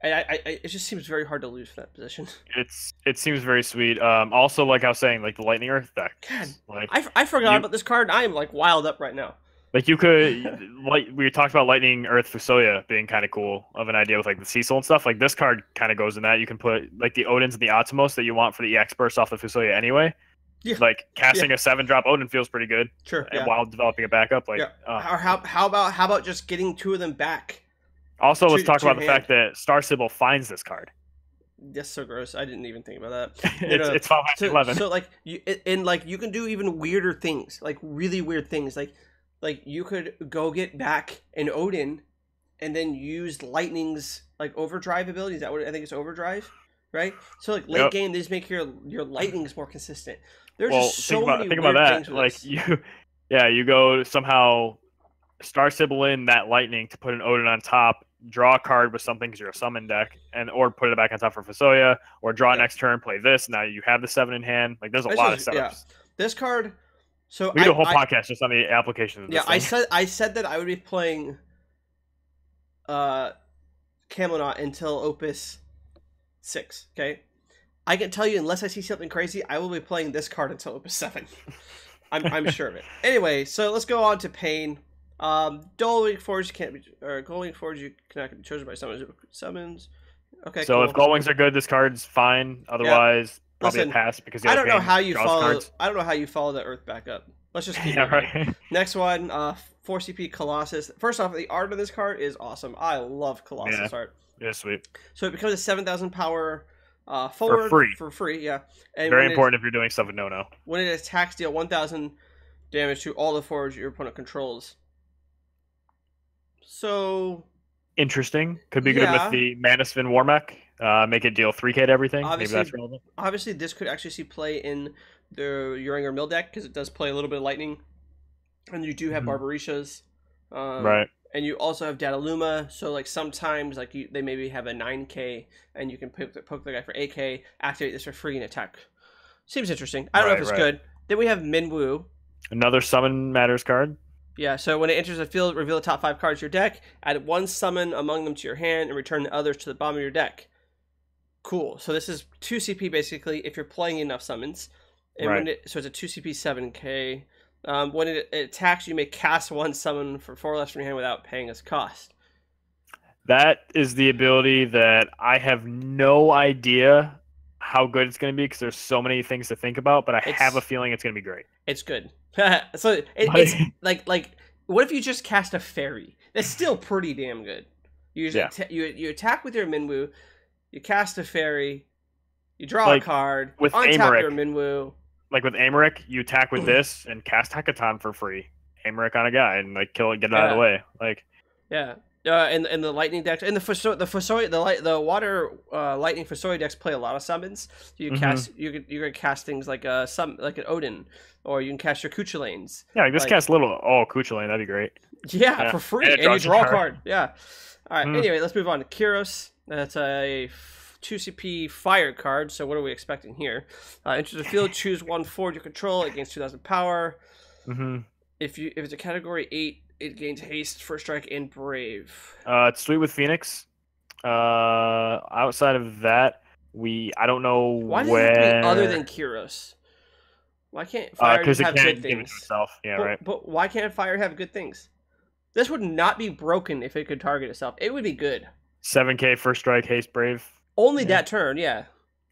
And I, I, I- it just seems very hard to lose for that position. It's it seems very sweet. Um, also like I was saying, like the Lightning Earth deck. God, Like I, I forgot You- about this card. I am like wild up right now. Like you could, like we talked about Lightning Earth Fusoya being kind of cool of an idea with like the Cecil and stuff. Like this card kind of goes in that. You can put like the Odins and the Atomos that you want for the EX burst off the Fusoya anyway. Yeah. Like casting a seven drop Odin feels pretty good, Sure. and Yeah. while developing a backup. Like Yeah. uh, Or how, how about how about just getting two of them back? Also, let's talk about the fact that Star Sibyl finds this card. That's so gross. I didn't even think about that. it's know, it's five So, eleven. so like you and like you can do even weirder things, like really weird things. Like like you could go get back an Odin, and then use Lightning's like overdrive ability. Is that what I think it's overdrive, right? So like late Yep. game, these make your your Lightnings more consistent. There's well, just so think about many think weird about things that. Like this. you, yeah, you go somehow Star Sibyl in that Lightning to put an Odin on top, draw a card with something because you're a summon deck, and or put it back on top for Fusoya, or draw Yeah. next turn, play this. Now you have the seven in hand. Like there's a This lot is- of yeah. setups. this card. So We do a whole I- podcast just on the application of this Yeah, I said I said that I would be playing uh Kam'lanaut until Opus six. Okay, I can tell you unless I see something crazy, I will be playing this card until Opus seven. I'm I'm sure of it. Anyway, so let's go on to Paine. Um, Dueling Forge can't be or Going Forge you cannot be chosen by summons. Summons. Okay, so cool. if Gull Wings are good, this card's fine. Otherwise, probably Listen, a pass because the I don't know how you follow. cards. I don't know how you follow the Earth back up. Let's just keep yeah, it right. Next one, uh, 4CP Colossus. First off, the art of this card is awesome. I love Colossus Yeah. art. yeah, sweet. So it becomes a 7,000 power uh, forward free. For free, yeah. And Very when it- important if you're doing stuff with no no. when it attacks, deal 1,000 damage to all the forwards your opponent controls. So Interesting. Could be good Yeah. with the Manasvin Warmech. Uh, make it deal 3k to everything. Obviously- Maybe that's relevant. obviously, this could actually see play in the Urianger Mill deck because it does play a little bit of lightning, and you do have Mhm. Barbaricias. Um, right. and you also have Dadaluma, so like sometimes like you, they maybe have a 9k and you can poke the, poke the guy for 8k, activate this for free and attack. Seems interesting. I don't know if it's right. good. Then we have Minwu. Another summon matters card. Yeah, so when it enters the field, reveal the top five cards of your deck, add one summon among them to your hand, and return the others to the bottom of your deck. Cool. So this is 2 CP basically if you're playing enough summons. And when Right. it, so it's a 2 CP 7k. Um, when it, it attacks, you may cast one summon for four less from your hand without paying its cost. That is the ability that I have no idea how good it's going to be because there's so many things to think about, but I It's- have a feeling it's going to be great. It's good. so it, it's like like what if you just cast a fairy? That's still pretty damn good. You Yeah. atta- you you attack with your Minwu, you cast a fairy, you draw Like, a card, with untap Amaric. your Minwu. like with Amaric, you attack with this and cast Hecaton for free. Amaric on a guy and like kill it, get it out of the way. Like Yeah. Uh, and and the lightning decks and the Fusoya, the Fusoya, the light the water uh, lightning Fusoya decks play a lot of summons. You can Mhm. cast you can you can cast things like uh some like an Odin, or you can cast your Cuchulains. yeah, like, just Like- cast little oh Cuchulainn, that'd be great. Yeah, Yeah. for free, And and, you draw a card. card. Yeah. All right. Hmm. Anyway, let's move on to Kiros. That's a two CP fire card. So what are we expecting here? Uh, enter the field, choose one forward you control. against two thousand power. hmm If you if it's a category eight, it gains haste, first strike, and brave. Uh, it's sweet with Phoenix. Uh, outside of that, we I don't know Why does where it be other than Kiros? Why can't fire because just Uh, it have can't good give it things? to itself. Yeah, but, right. but why can't fire have good things? This would not be broken if it could target itself. It would be good. Seven K first strike, haste, brave. Only Yeah. that turn, yeah.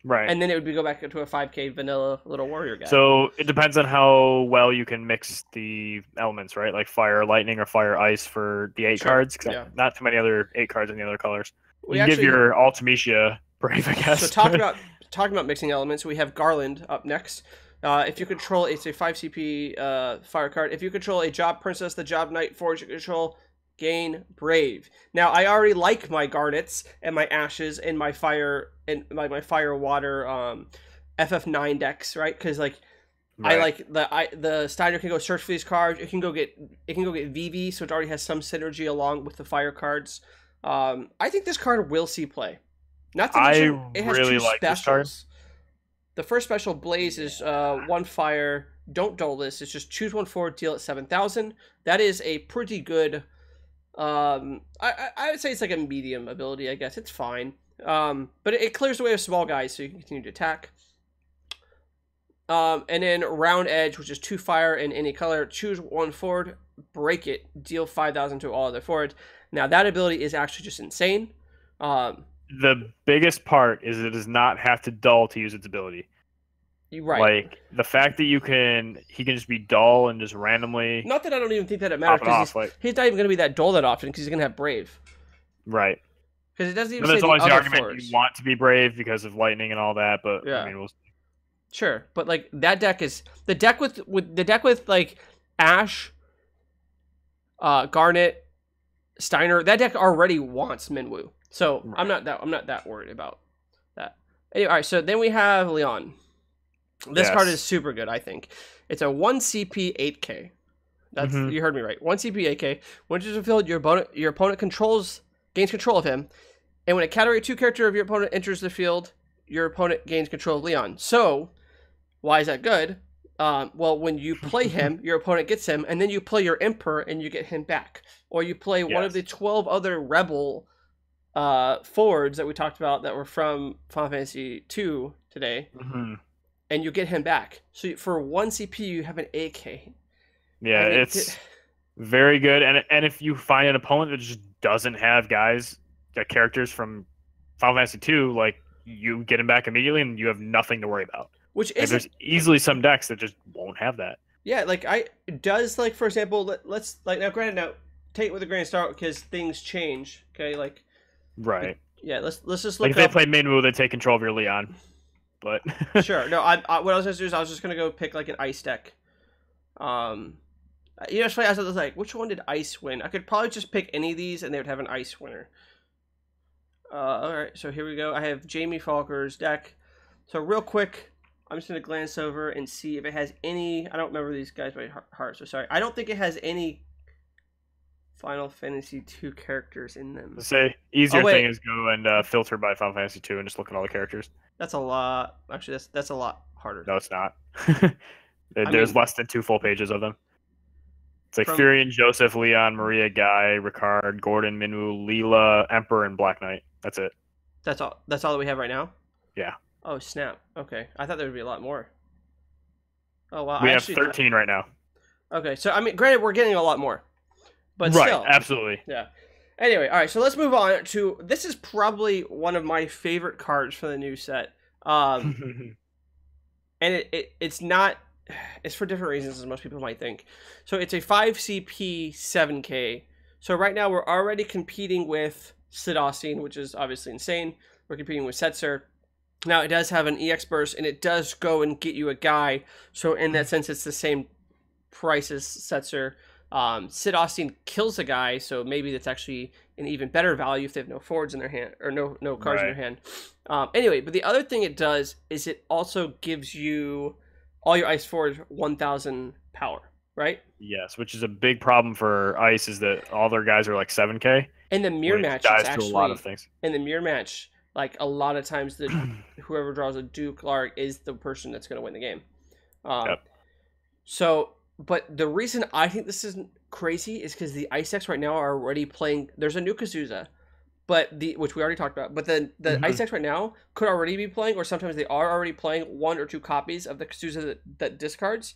Right. And then it would be go back to a 5k vanilla little warrior guy. So it depends on how well you can mix the elements, right? Like fire, lightning, or fire, ice for the eight Sure, cards. yeah. Not too many other eight cards in the other colors. we you actually, give your Ultimecia brave, I guess. so talking about talking about mixing elements, we have Garland up next. Uh, if you control, it's a five CP uh, fire card. If you control a job princess, the job knight forge you control, gain brave. Now I already like my garnets and my ashes and my fire and my, my fire water um, FF9 decks, right? Because like I like the I the Steiner can go search for these cards. It can go get it can go get Vivi, so it already has some synergy along with the fire cards. Um, I think this card will see play. Not to I it has really two like this card. specials. The first special, Blaze, is uh, one fire. Don't dull this. It's just choose one forward, deal at seven thousand. That is a pretty good. Um, I, I would say it's like a medium ability. I guess it's fine. Um, but it, it clears the way of small guys, so you can continue to attack. Um, and then round edge, which is two fire in any color. Choose one forward, break it, deal five thousand to all other forwards. Now that ability is actually just insane. Um, the biggest part is it does not have to dull to use its ability. Right. Like the fact that you can, he can just be dull and just randomly Not that I don't even think that it matters pop it because off. Like he's, he's not even going to be that dull that often because he's going to have brave. right. Because it doesn't even say there's the always the other argument you want to be brave because of lightning and all that, but Yeah. I mean, we'll Sure, but like that deck is the deck with with the deck with like Ash, uh, Garnet, Steiner. That deck already wants Minwu, so I'm not that I'm not that worried about that. Anyway, all right. So then we have Leon. This card is super good. I think it's a one CP eight K. That's Mhm. you heard me right. One CP eight K. When it's field, your opponent your opponent controls gains control of him, and when a category two character of your opponent enters the field, your opponent gains control of Leon. So, why is that good? Um, well, when you play him, your opponent gets him, and then you play your Emperor and you get him back, or you play one of the twelve other Rebel uh, forwards that we talked about that were from Final Fantasy two today, Mhm. And you get him back. So for one CP, you have an AK. yeah, mean, it's t- very good. And and if you find an opponent that just doesn't have guys, that characters from Final Fantasy two, like you get him back immediately, and you have nothing to worry about. which is there's easily some decks that just won't have that. Yeah, like I does like for example, let, let's like now granted now take it with a grain of salt because things change. Okay, like Right. Yeah, let's let's just Like look if they up. play Minwu, they take control of your Leon. But sure. No, I, I what I was gonna do is I was just gonna go pick like an ice deck. Um, you know, it's funny. I was like, which one did ice win? I could probably just pick any of these, and they would have an ice winner. Uh, all right, so here we go. I have Jamie Falker's deck. So real quick, I'm just gonna glance over and see if it has any. I don't remember these guys by heart- heart, so sorry. I don't think it has any Final Fantasy two characters in them. say easier Oh, thing is go and uh, filter by Final Fantasy two and just look at all the characters. That's a lot. Actually, that's that's a lot harder. No, it's not. There- There's mean- less than two full pages of them. It's like From- Firion, Joseph, Leon, Maria, Guy, Ricard, Gordon, Minwu, Leila, Emperor, and Black Knight. That's it. That's all. That's all that we have right now. Yeah. Oh snap! Okay, I thought there would be a lot more. Oh wow! we I have actually- 13 right now. Okay, so I mean, granted, we're getting a lot more, but right, still, absolutely. yeah. Anyway, all right, so let's move on to this is probably one of my favorite cards for the new set. Um, and it, it it's not it's for different reasons as most people might think. So it's a 5 cp 7k so right now we're already competing with Cid Aulstyne, which is obviously insane. We're competing with setzer. Now it does have an ex burst and it does go and get you a guy. So in that sense it's the same price as setzer um, Cid Aulstyne kills a guy, so maybe that's actually an even better value if they have no forwards in their hand or no no cards in their hand. Um, anyway, but the other thing it does is it also gives you all your ice forwards 1,000 power, right? yes, which is a big problem for Ice is that all their guys are like 7k. In the mirror match, dies to actually a lot of things. in the mirror match. Like a lot of times, the whoever draws a Duke Lark is the person that's going to win the game. Um, Yep. So, but the reason I think this isn't crazy is because the Ice decks right now are already playing. There's a new Kazuza, but the which we already talked about. But the the Mhm. Ice decks right now could already be playing, or sometimes they are already playing one or two copies of the Kazuza that, that discards.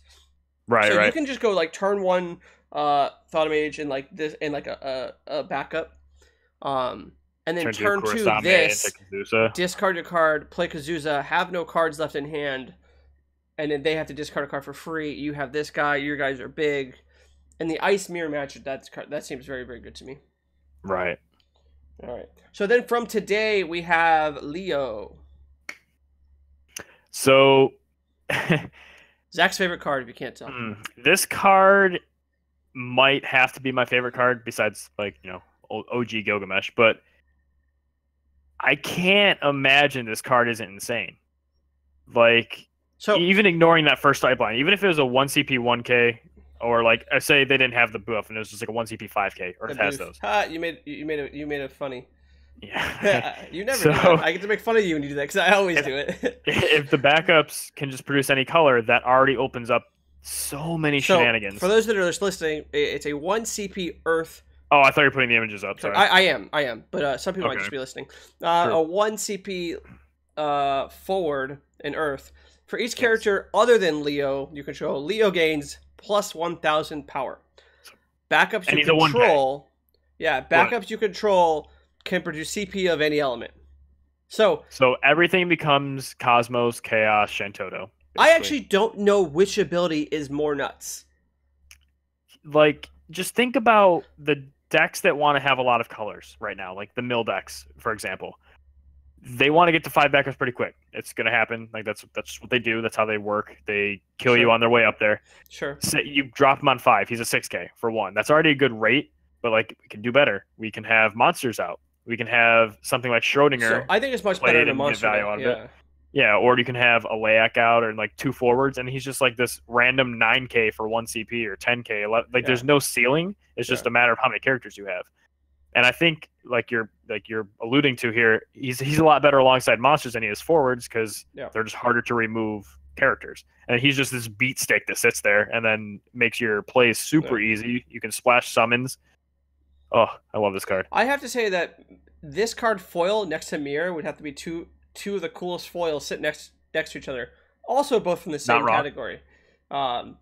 Right, so you can just go like turn one uh Thought Mage and like this and like a, a, a backup. Um and then Turn two turn two this discard your card, play Kazuza, have no cards left in hand, and then they have to discard a card for free. You have this guy, your guys are big. And the ice mirror match that's that seems very, very good to me. Right. All right. So then from today we have Leo. So Zach's favorite card if you can't tell. Hmm, this card might have to be my favorite card besides like you know OG Gilgamesh, but I can't imagine this card isn't insane. Like So even ignoring that first type line, even if it was a one CP one K or like I say they didn't have the buff and it was just like a one CP five K or it has those. Ha, you made you made it you made it funny. Yeah. you never So-. I get to make fun of you when you do that because I always do it. if the backups can just produce any color, that already opens up so many so shenanigans. for those that are just listening, it's a one CP Earth oh, I thought you were putting the images up. Sorry. I, I am, I am, but uh, some people might just be listening. Uh, Sure. A one CP uh, forward in Earth for each character other than Leo you control. Leo gains plus one thousand power. Backups And you he's a 1K. control, yeah, backups you control can produce CP of any element. So So everything becomes Cosmos, Chaos, Shantoto. I actually don't know which ability is more nuts. like just think about the decks that want to have a lot of colors right now, like the mill decks, for example. They want to get to five backers pretty quick. It's gonna happen. Like that's that's what they do. That's how they work. They kill you on their way up there. Sure. Say you drop him on five. He's a six K for one. That's already a good rate. But like we can do better. We can have monsters out. We can have something like Schrodinger. So I think it's much better than monster. value out of yeah. it. Yeah, or you can have a layak out or like two forwards, and he's just like this random 9k for one CP or 10k. ele- Like there's no ceiling. It's just a matter of how many characters you have. And I think like you're like you're alluding to here, he's he's a lot better alongside monsters than he is forwards because Yeah. they're just harder to remove characters. And he's just this beat stick that sits there and then makes your plays super easy. You can splash summons. Oh, I love this card. I have to say that this card foil next to mirror would have to be two two of the coolest foils sit next next to each other. Also, both from the same category. Um,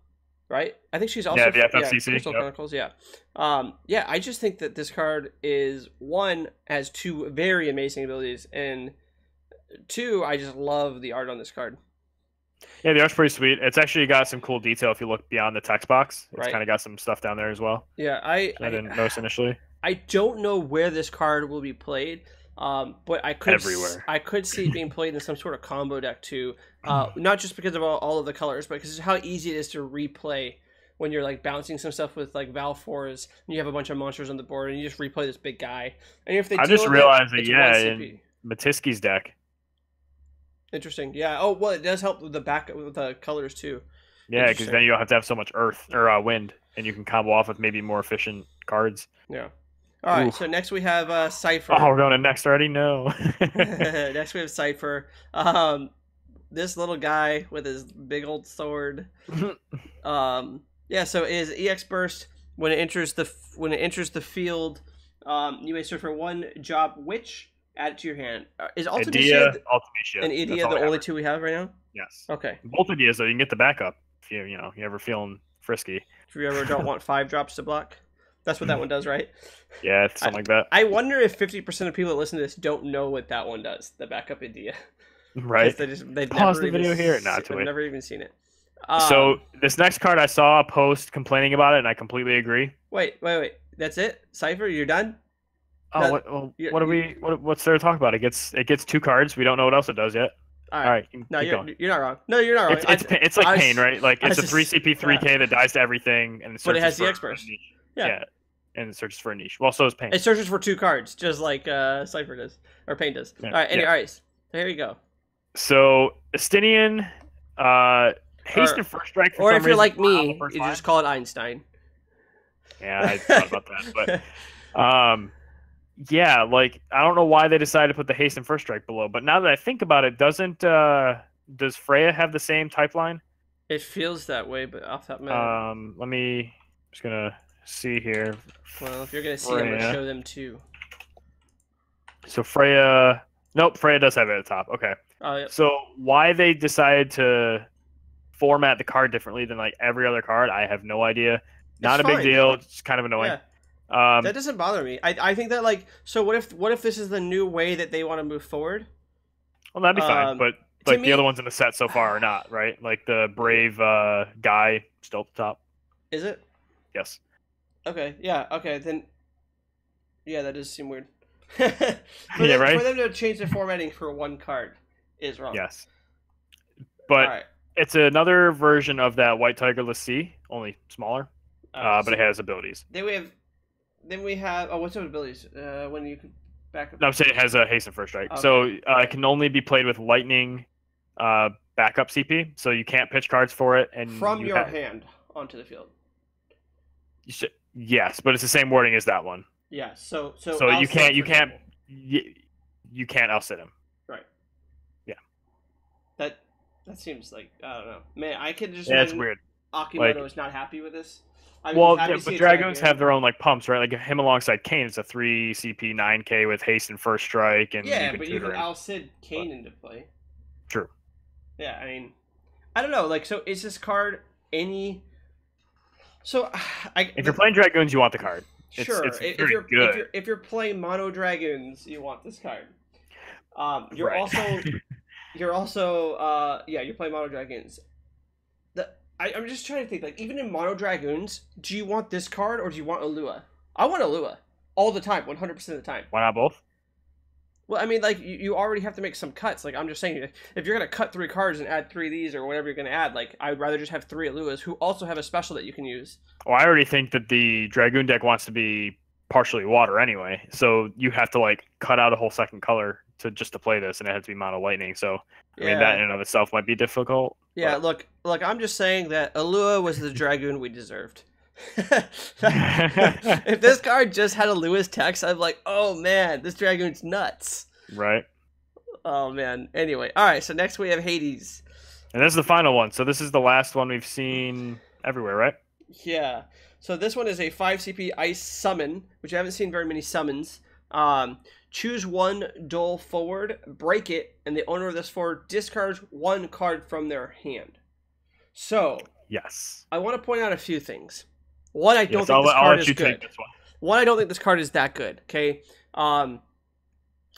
right? I think she's also Yeah, the FFCC, Crystal yep. Chronicles. Yeah, um, yeah. I just think that this card is one has two very amazing abilities, and two, I just love the art on this card. Yeah, the art's pretty sweet. It's actually got some cool detail if you look beyond the text box. It's Right. kind of got some stuff down there as well. Yeah, I I didn't notice initially. I don't know where this card will be played. Um, but I could Everywhere. I could see it being played in some sort of combo deck too. Uh, not just because of all, all of the colors, but because of how easy it is to replay when you're like bouncing some stuff with like Valefors and you have a bunch of monsters on the board and you just replay this big guy. And if they I just with it, realized that, yeah, in- Matiski's deck. Interesting. Yeah. Oh well, it does help with the back with the colors too. Yeah, because then you don't have to have so much earth or uh, wind, and you can combo off with maybe more efficient cards. Yeah. All right. Oof. So next we have uh, Seifer. Oh, we're going to next already? No. next we have Seifer. Um, this little guy with his big old sword. Um, yeah. So is EX burst when it enters the when it enters the field. Um, you may search for one job which add it to your hand. Uh, is Edea, Ultimate Ultimecia. and Edea the only two we have right now? Yes. Okay. Both Edeas, though, you can get the backup if you, you know, you ever feeling frisky. If you ever don't want five drops to block, that's what that one does, right? Yeah, it's something like that. I wonder if fifty percent of people that listen to this don't know what that one does. The backup Edea. Right. They just, they've Pause never the video here. Not Nah, it's they've never even seen it. so Um, this next card, I saw a post complaining about it, and I completely agree. wait, wait, wait. That's it, Seifer. You're done. Oh, That- what, well, what are we? What, what's there to talk about? It gets it gets two cards. We don't know what else it does yet. All All right. right, you can No, you're going. you're not wrong. No, you're not wrong. It's, it's, it's like I Paine, right? Like I it's a three CP three K that dies to everything, and it But it has the for Niche. Yeah. and it searches for a niche. Well, so is Paine. It searches for two cards, just like uh, Seifer does or Paint does. Yeah, All right. Anyway, yeah. all right. So here you go. So Estinian, uh, haste Or- and first strike. For Or if you're reason like are on the me, you line. just call it Einstein. Yeah, I thought about that, but um, yeah, like I don't know why they decided to put the haste and first strike below, but now that I think about it, doesn't uh, does Freya have the same type line? it feels that way, but off that man. Um, let me just gonna see here. well, if you're gonna see, I'm gonna show them too. So Freya, nope, Freya does have it at the top. Okay, Oh, yeah. so why they decided to format the card differently than like every other card, I have no idea. Not It's a big deal. It's kind of annoying. Yeah, Um, that doesn't bother me. I, I think that like, so what if what if this is the new way that they want to move forward? well, that'd be fine, um, but like me- the other ones in the set so far are not right. Like the brave uh, guy still at the top. Is it? Yes. Okay, yeah, okay, then yeah, that does seem weird. for Yeah, them, right? For them to change the formatting for one card is wrong. Yes. But right. it's another version of that White Tiger Lassie, only smaller. all Uh, right, but it has abilities. then we have then we have oh what's those abilities? Uh when you can back up No, I'm saying it has a haste and first strike. So uh, it can only be played with lightning uh, backup CP. So you can't pitch cards for it, and from you your ha- hand onto the field. you should- yes, but it's the same wording as that one. Yeah, so so So you can't- you can't- example. Y- you can't outsit him. Right. Yeah. That that seems like I don't know. Man, I could just Yeah, it's weird. Akimoto Like- is not happy with this. I Well, yeah, but dragoons have their own like pumps, right? Like him alongside Kain, it's a three CP nine K with haste and first strike, and Yeah, you but you can him. Al Cid Kain into play. True. Yeah, I mean, I don't know. Like, so is this card any? So, I If you're playing dragoons, you want the card. it's- sure. it's if, you're good. if you're if you're playing mono dragons, you want this card. Um, you're Right. also you're also uh yeah you're playing mono dragons. The I, I'm just trying to think like even in mono dragoons, do you want this card or do you want Alua? I want Alua all the time, 100 percent of the time. Why not both? Well, I mean, like you, you already have to make some cuts. Like I'm just saying, if you're gonna cut three cards and add three of these or whatever you're gonna add, like I'd rather just have three Aluas who also have a special that you can use. Well, I already think that the dragoon deck wants to be partially water anyway, so you have to like cut out a whole second color to just to play this, and it has to be mono lightning. So I mean, that in and of itself might be difficult. yeah. but- Look, look. I'm just saying that Alua was the dragoon we deserved. If this card just had a Lewis text, I'm like, oh man, this dragoon's nuts. right. Oh man. Anyway, all right. So next we have Hades. And this is the final one. So this is the last one we've seen everywhere, right? Yeah. So this one is a 5 CP ice summon, which I haven't seen very many summons. Um, choose one duel forward, break it, and the owner of this forward discards one card from their hand. So Yes. I want to point out a few things. One, I don't yes think I'll, this I'll card is good. one. One, I don't think this card is that good. Okay, um,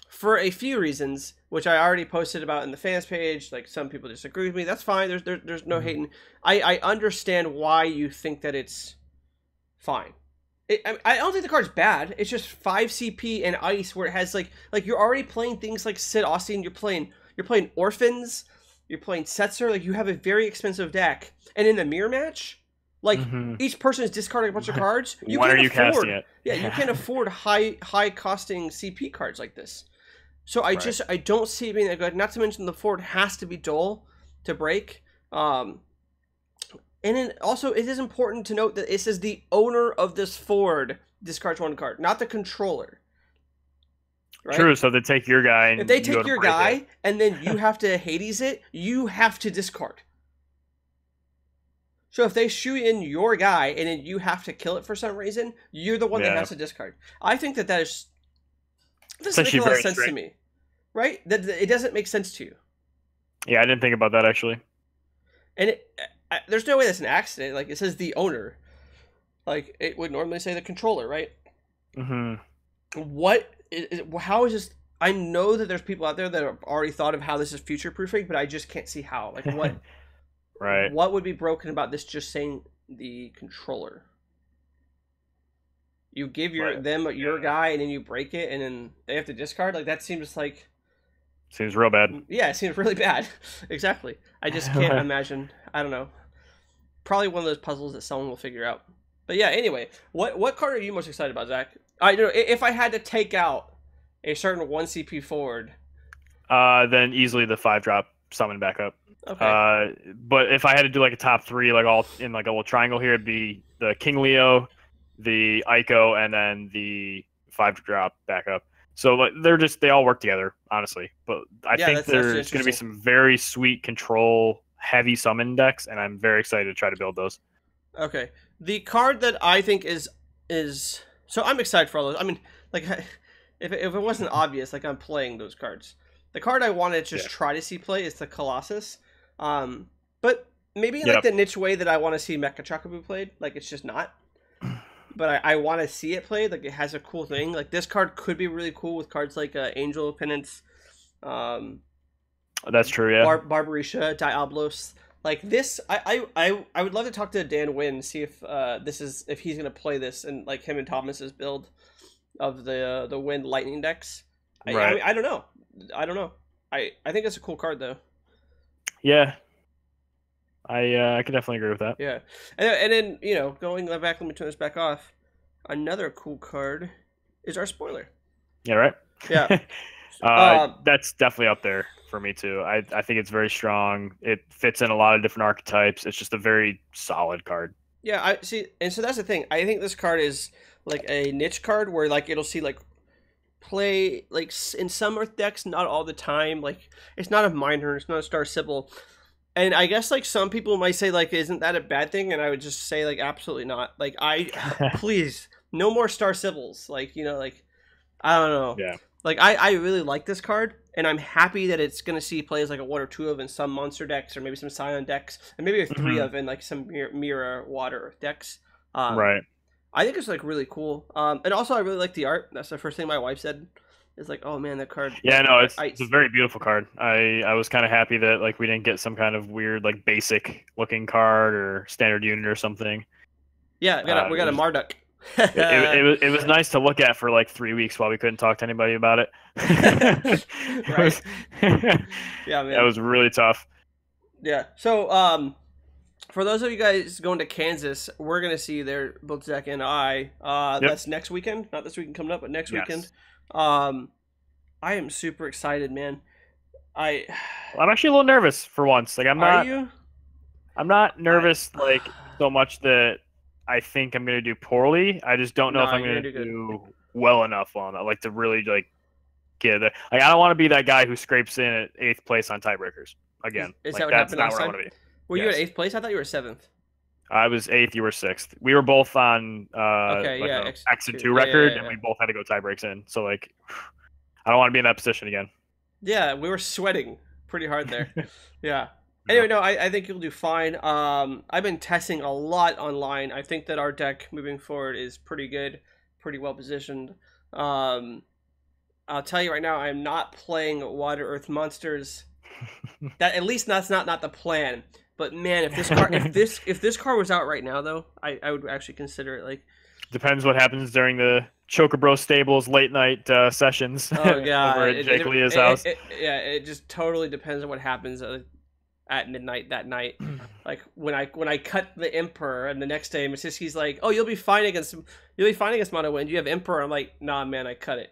for a few reasons, which I already posted about in the fans page. Like some people disagree with me. That's fine. There's there, there's no Mhm. hating. I I understand why you think that it's fine. It, I, I don't think the card's bad. It's just five CP and ice, where it has like like you're already playing things like Cid Aulstyne. You're playing you're playing orphans. You're playing Setzer. Like you have a very expensive deck, and in the mirror match, like Mhm. each person is discarding a bunch of cards. You are you afford, casting it? Yeah, you can't afford high high costing CP cards like this. So I Right. just I don't see it being that good. Not to mention the Ford has to be dull to break. Um, and then also it is important to note that it says the owner of this Ford discards one card, not the controller. Right? True. So they take your guy. And If they take your guy it. and then you have to Hades it, you have to discard. So if they shoot in your guy and then you have to kill it for some reason, you're the one that has to discard. I think that that is that doesn't make a lot of sense to me, right? That that it doesn't make sense to you, Yeah, I didn't think about that actually. and it, I, there's no way that's an accident. Like it says the owner, like it would normally say the controller, right? Mm-hmm. what is, is- how is this i know that there's people out there that have already thought of how this is future proofing but i just can't see how like what Right. what would be broken about this just saying the controller? You give your Right. them your Yeah. guy and then you break it and then they have to discard? Like that seems like Seems real bad. yeah it seems really bad. Exactly. I just can't imagine. I don't know. Probably one of those puzzles that someone will figure out. But yeah anyway what what card are you most excited about zach? I know if i had to take out a certain one cp forward. Uh, then easily the five drop summon back up. okay Uh, but if I had to do like a top three, like all in like a little triangle here, it'd be the King Leo, the Eiko, and then the five drop backup. So like they're just they all work together, honestly. But I Yeah, think there's going to be some very sweet control heavy summon decks, and I'm very excited to try to build those. okay the card that i think is is so i'm excited for all those i mean like if if it wasn't obvious like i'm playing those cards the card i want to just Yeah. try to see play is the colossus um but maybe in like the niche way that i want to see mecha chocobo played like it's just not but i, I want to see it played like it has a cool thing like this card could be really cool with cards like uh, angel of penance um That's true, yeah. Bar- Barbariccia, Diablos. Like this, I, I, I, I would love to talk to Dan Wynn, see if uh, this is if he's gonna play this and like him and Thomas's build of the uh, the Wind Lightning decks. I, I, Right. mean, I don't know. I don't know. I, I think it's a cool card though. yeah. I uh, I can definitely agree with that. Yeah, and, and then you know going back, let me turn this back off. Another cool card is our spoiler. Yeah, right. Yeah. uh, Um, that's definitely up there for me too. I I think it's very strong. It fits in a lot of different archetypes. It's just a very solid card. Yeah, I see, and so that's the thing. I think this card is like a niche card where like it'll see like play like in some Earth decks, not all the time. Like it's not a Minor, it's not a Star Sibyl, and I guess like some people might say like, isn't that a bad thing? And I would just say like, absolutely not. Like I please no more Star Sibyls. Like you know like I don't know. Yeah. Like I I really like this card. And I'm happy that it's gonna see plays like a one or two of in some monster decks, or maybe some Scion decks, and maybe a 3 Mhm. of in like some mirror, mirror water decks. Um, right. I think it's like really cool. Um, and also I really like the art. That's the first thing my wife said. Is like, oh man, that card. Yeah, no, it's, I- it's a very beautiful card. I I was kind of happy that like we didn't get some kind of weird like basic looking card or standard unit or something. yeah, we got a, uh, we got a Marduk. It, it, it was it was nice to look at for like three weeks while we couldn't talk to anybody about it. It was- yeah, man. that was really tough. Yeah. So, um, for those of you guys going to Kansas, we're gonna see you there, both Zach and I. Uh, Yep. that's next weekend, not this weekend coming up, but next Yes. weekend. Um, I am super excited, man. I I'm actually a little nervous for once. Like I'm are not you? I'm not nervous like so much that I think I'm gonna do poorly. I just don't know if I'm gonna gonna do do, well enough on that. Like to really like get there. Like I don't want to be that guy who scrapes in at eighth place on tiebreakers again. Is like, that what that's happened not last where I time? Want to be. Were you at eighth place? I thought you were seventh. I was eighth. You were sixth. We were both on uh, Okay, like yeah, X- and two. two Yeah, yeah, record, and we both had to go tie breaks in. So like, I don't want to be in that position again. Yeah, we were sweating pretty hard there. yeah. Anyway, no, I, I think you'll do fine. Um, I've been testing a lot online. I think that our deck moving forward is pretty good, pretty well positioned. Um, I'll tell you right now, I'm not playing Water Earth Monsters. that at least that's not not the plan. But man, if this car if this if this car was out right now though, I, I would actually consider it like depends what happens during the Chocobro Stables late night uh, sessions Oh yeah, over at it- Jake it- Leah's it- house. it- yeah, it just totally depends on what happens uh, at midnight that night. like when I when I cut the Emperor, and the next day Masiski's like, "Oh, you'll be fine against you'll be fine against Mono Wind. You have Emperor." I'm like, "Nah, man, I cut it.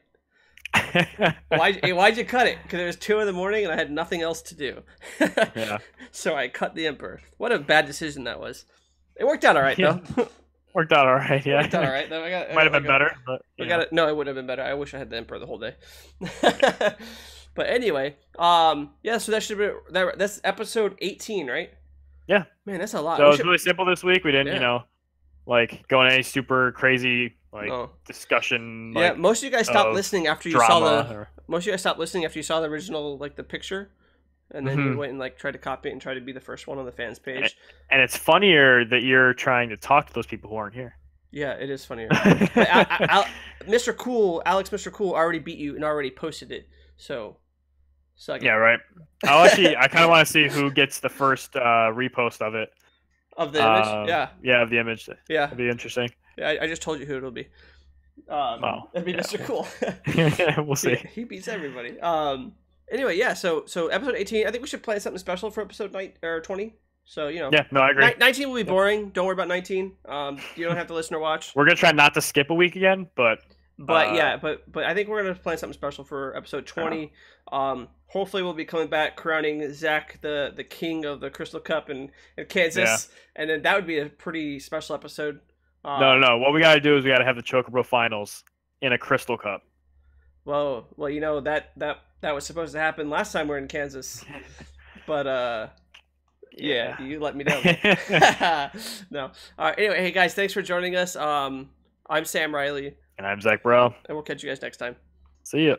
Why? hey, why'd you cut it? Because it was two in the morning and I had nothing else to do. yeah, So I cut the Emperor. What a bad decision that was. It worked out all right Yeah. though. worked out all right. Yeah, worked out all right though. I got, Might have been got- better, but We got it. No, it would have been better. I wish I had the Emperor the whole day. but anyway, um, yeah. So that should be that. That's episode eighteen, right? Yeah. Man, that's a lot. So We it was should- really simple this week. We didn't, Yeah. you know, like go in any super crazy like no. discussion. yeah, Like, most of you guys stopped listening after you saw the. or- Most of you guys stopped listening after you saw the original, like the picture, and then you Mhm. went and like tried to copy it and try to be the first one on the fans page. and it's funnier that you're trying to talk to those people who aren't here. Yeah, it is funnier. I, I, I, Mr. Cool, Alex, Mr. Cool already beat you and already posted it. So, suck it. yeah, right. I'll actually, I kind of want to see who gets the first uh, repost of it. Of the image, Um, yeah, yeah, of the image. yeah. it'd be interesting. Yeah, I, I just told you who it'll be. Um, Oh, it'll be yeah. Mr. Cool. we'll see. he beats everybody. Um. Anyway, yeah. So so episode eighteen. I think we should plan something special for episode night or twenty. So you know, Yeah, no, I agree. ni- nineteen will be boring. Don't worry about nineteen. Um, you don't have to listen or watch. We're gonna try not to skip a week again, but But Uh, yeah, but but I think we're gonna plan something special for episode twenty. Um, hopefully we'll be coming back crowning Zach the the king of the Crystal Cup in, in Kansas, and then that would be a pretty special episode. Um, no, no, no. What we gotta do is we gotta have the Chocobro finals in a Crystal Cup. Well, well, you know that that that was supposed to happen last time we are in Kansas, but uh, yeah, you let me down. no. All right. Anyway, hey guys, thanks for joining us. Um, I'm Sam Riley, and I'm Zach Bro. and we'll catch you guys next time. See ya.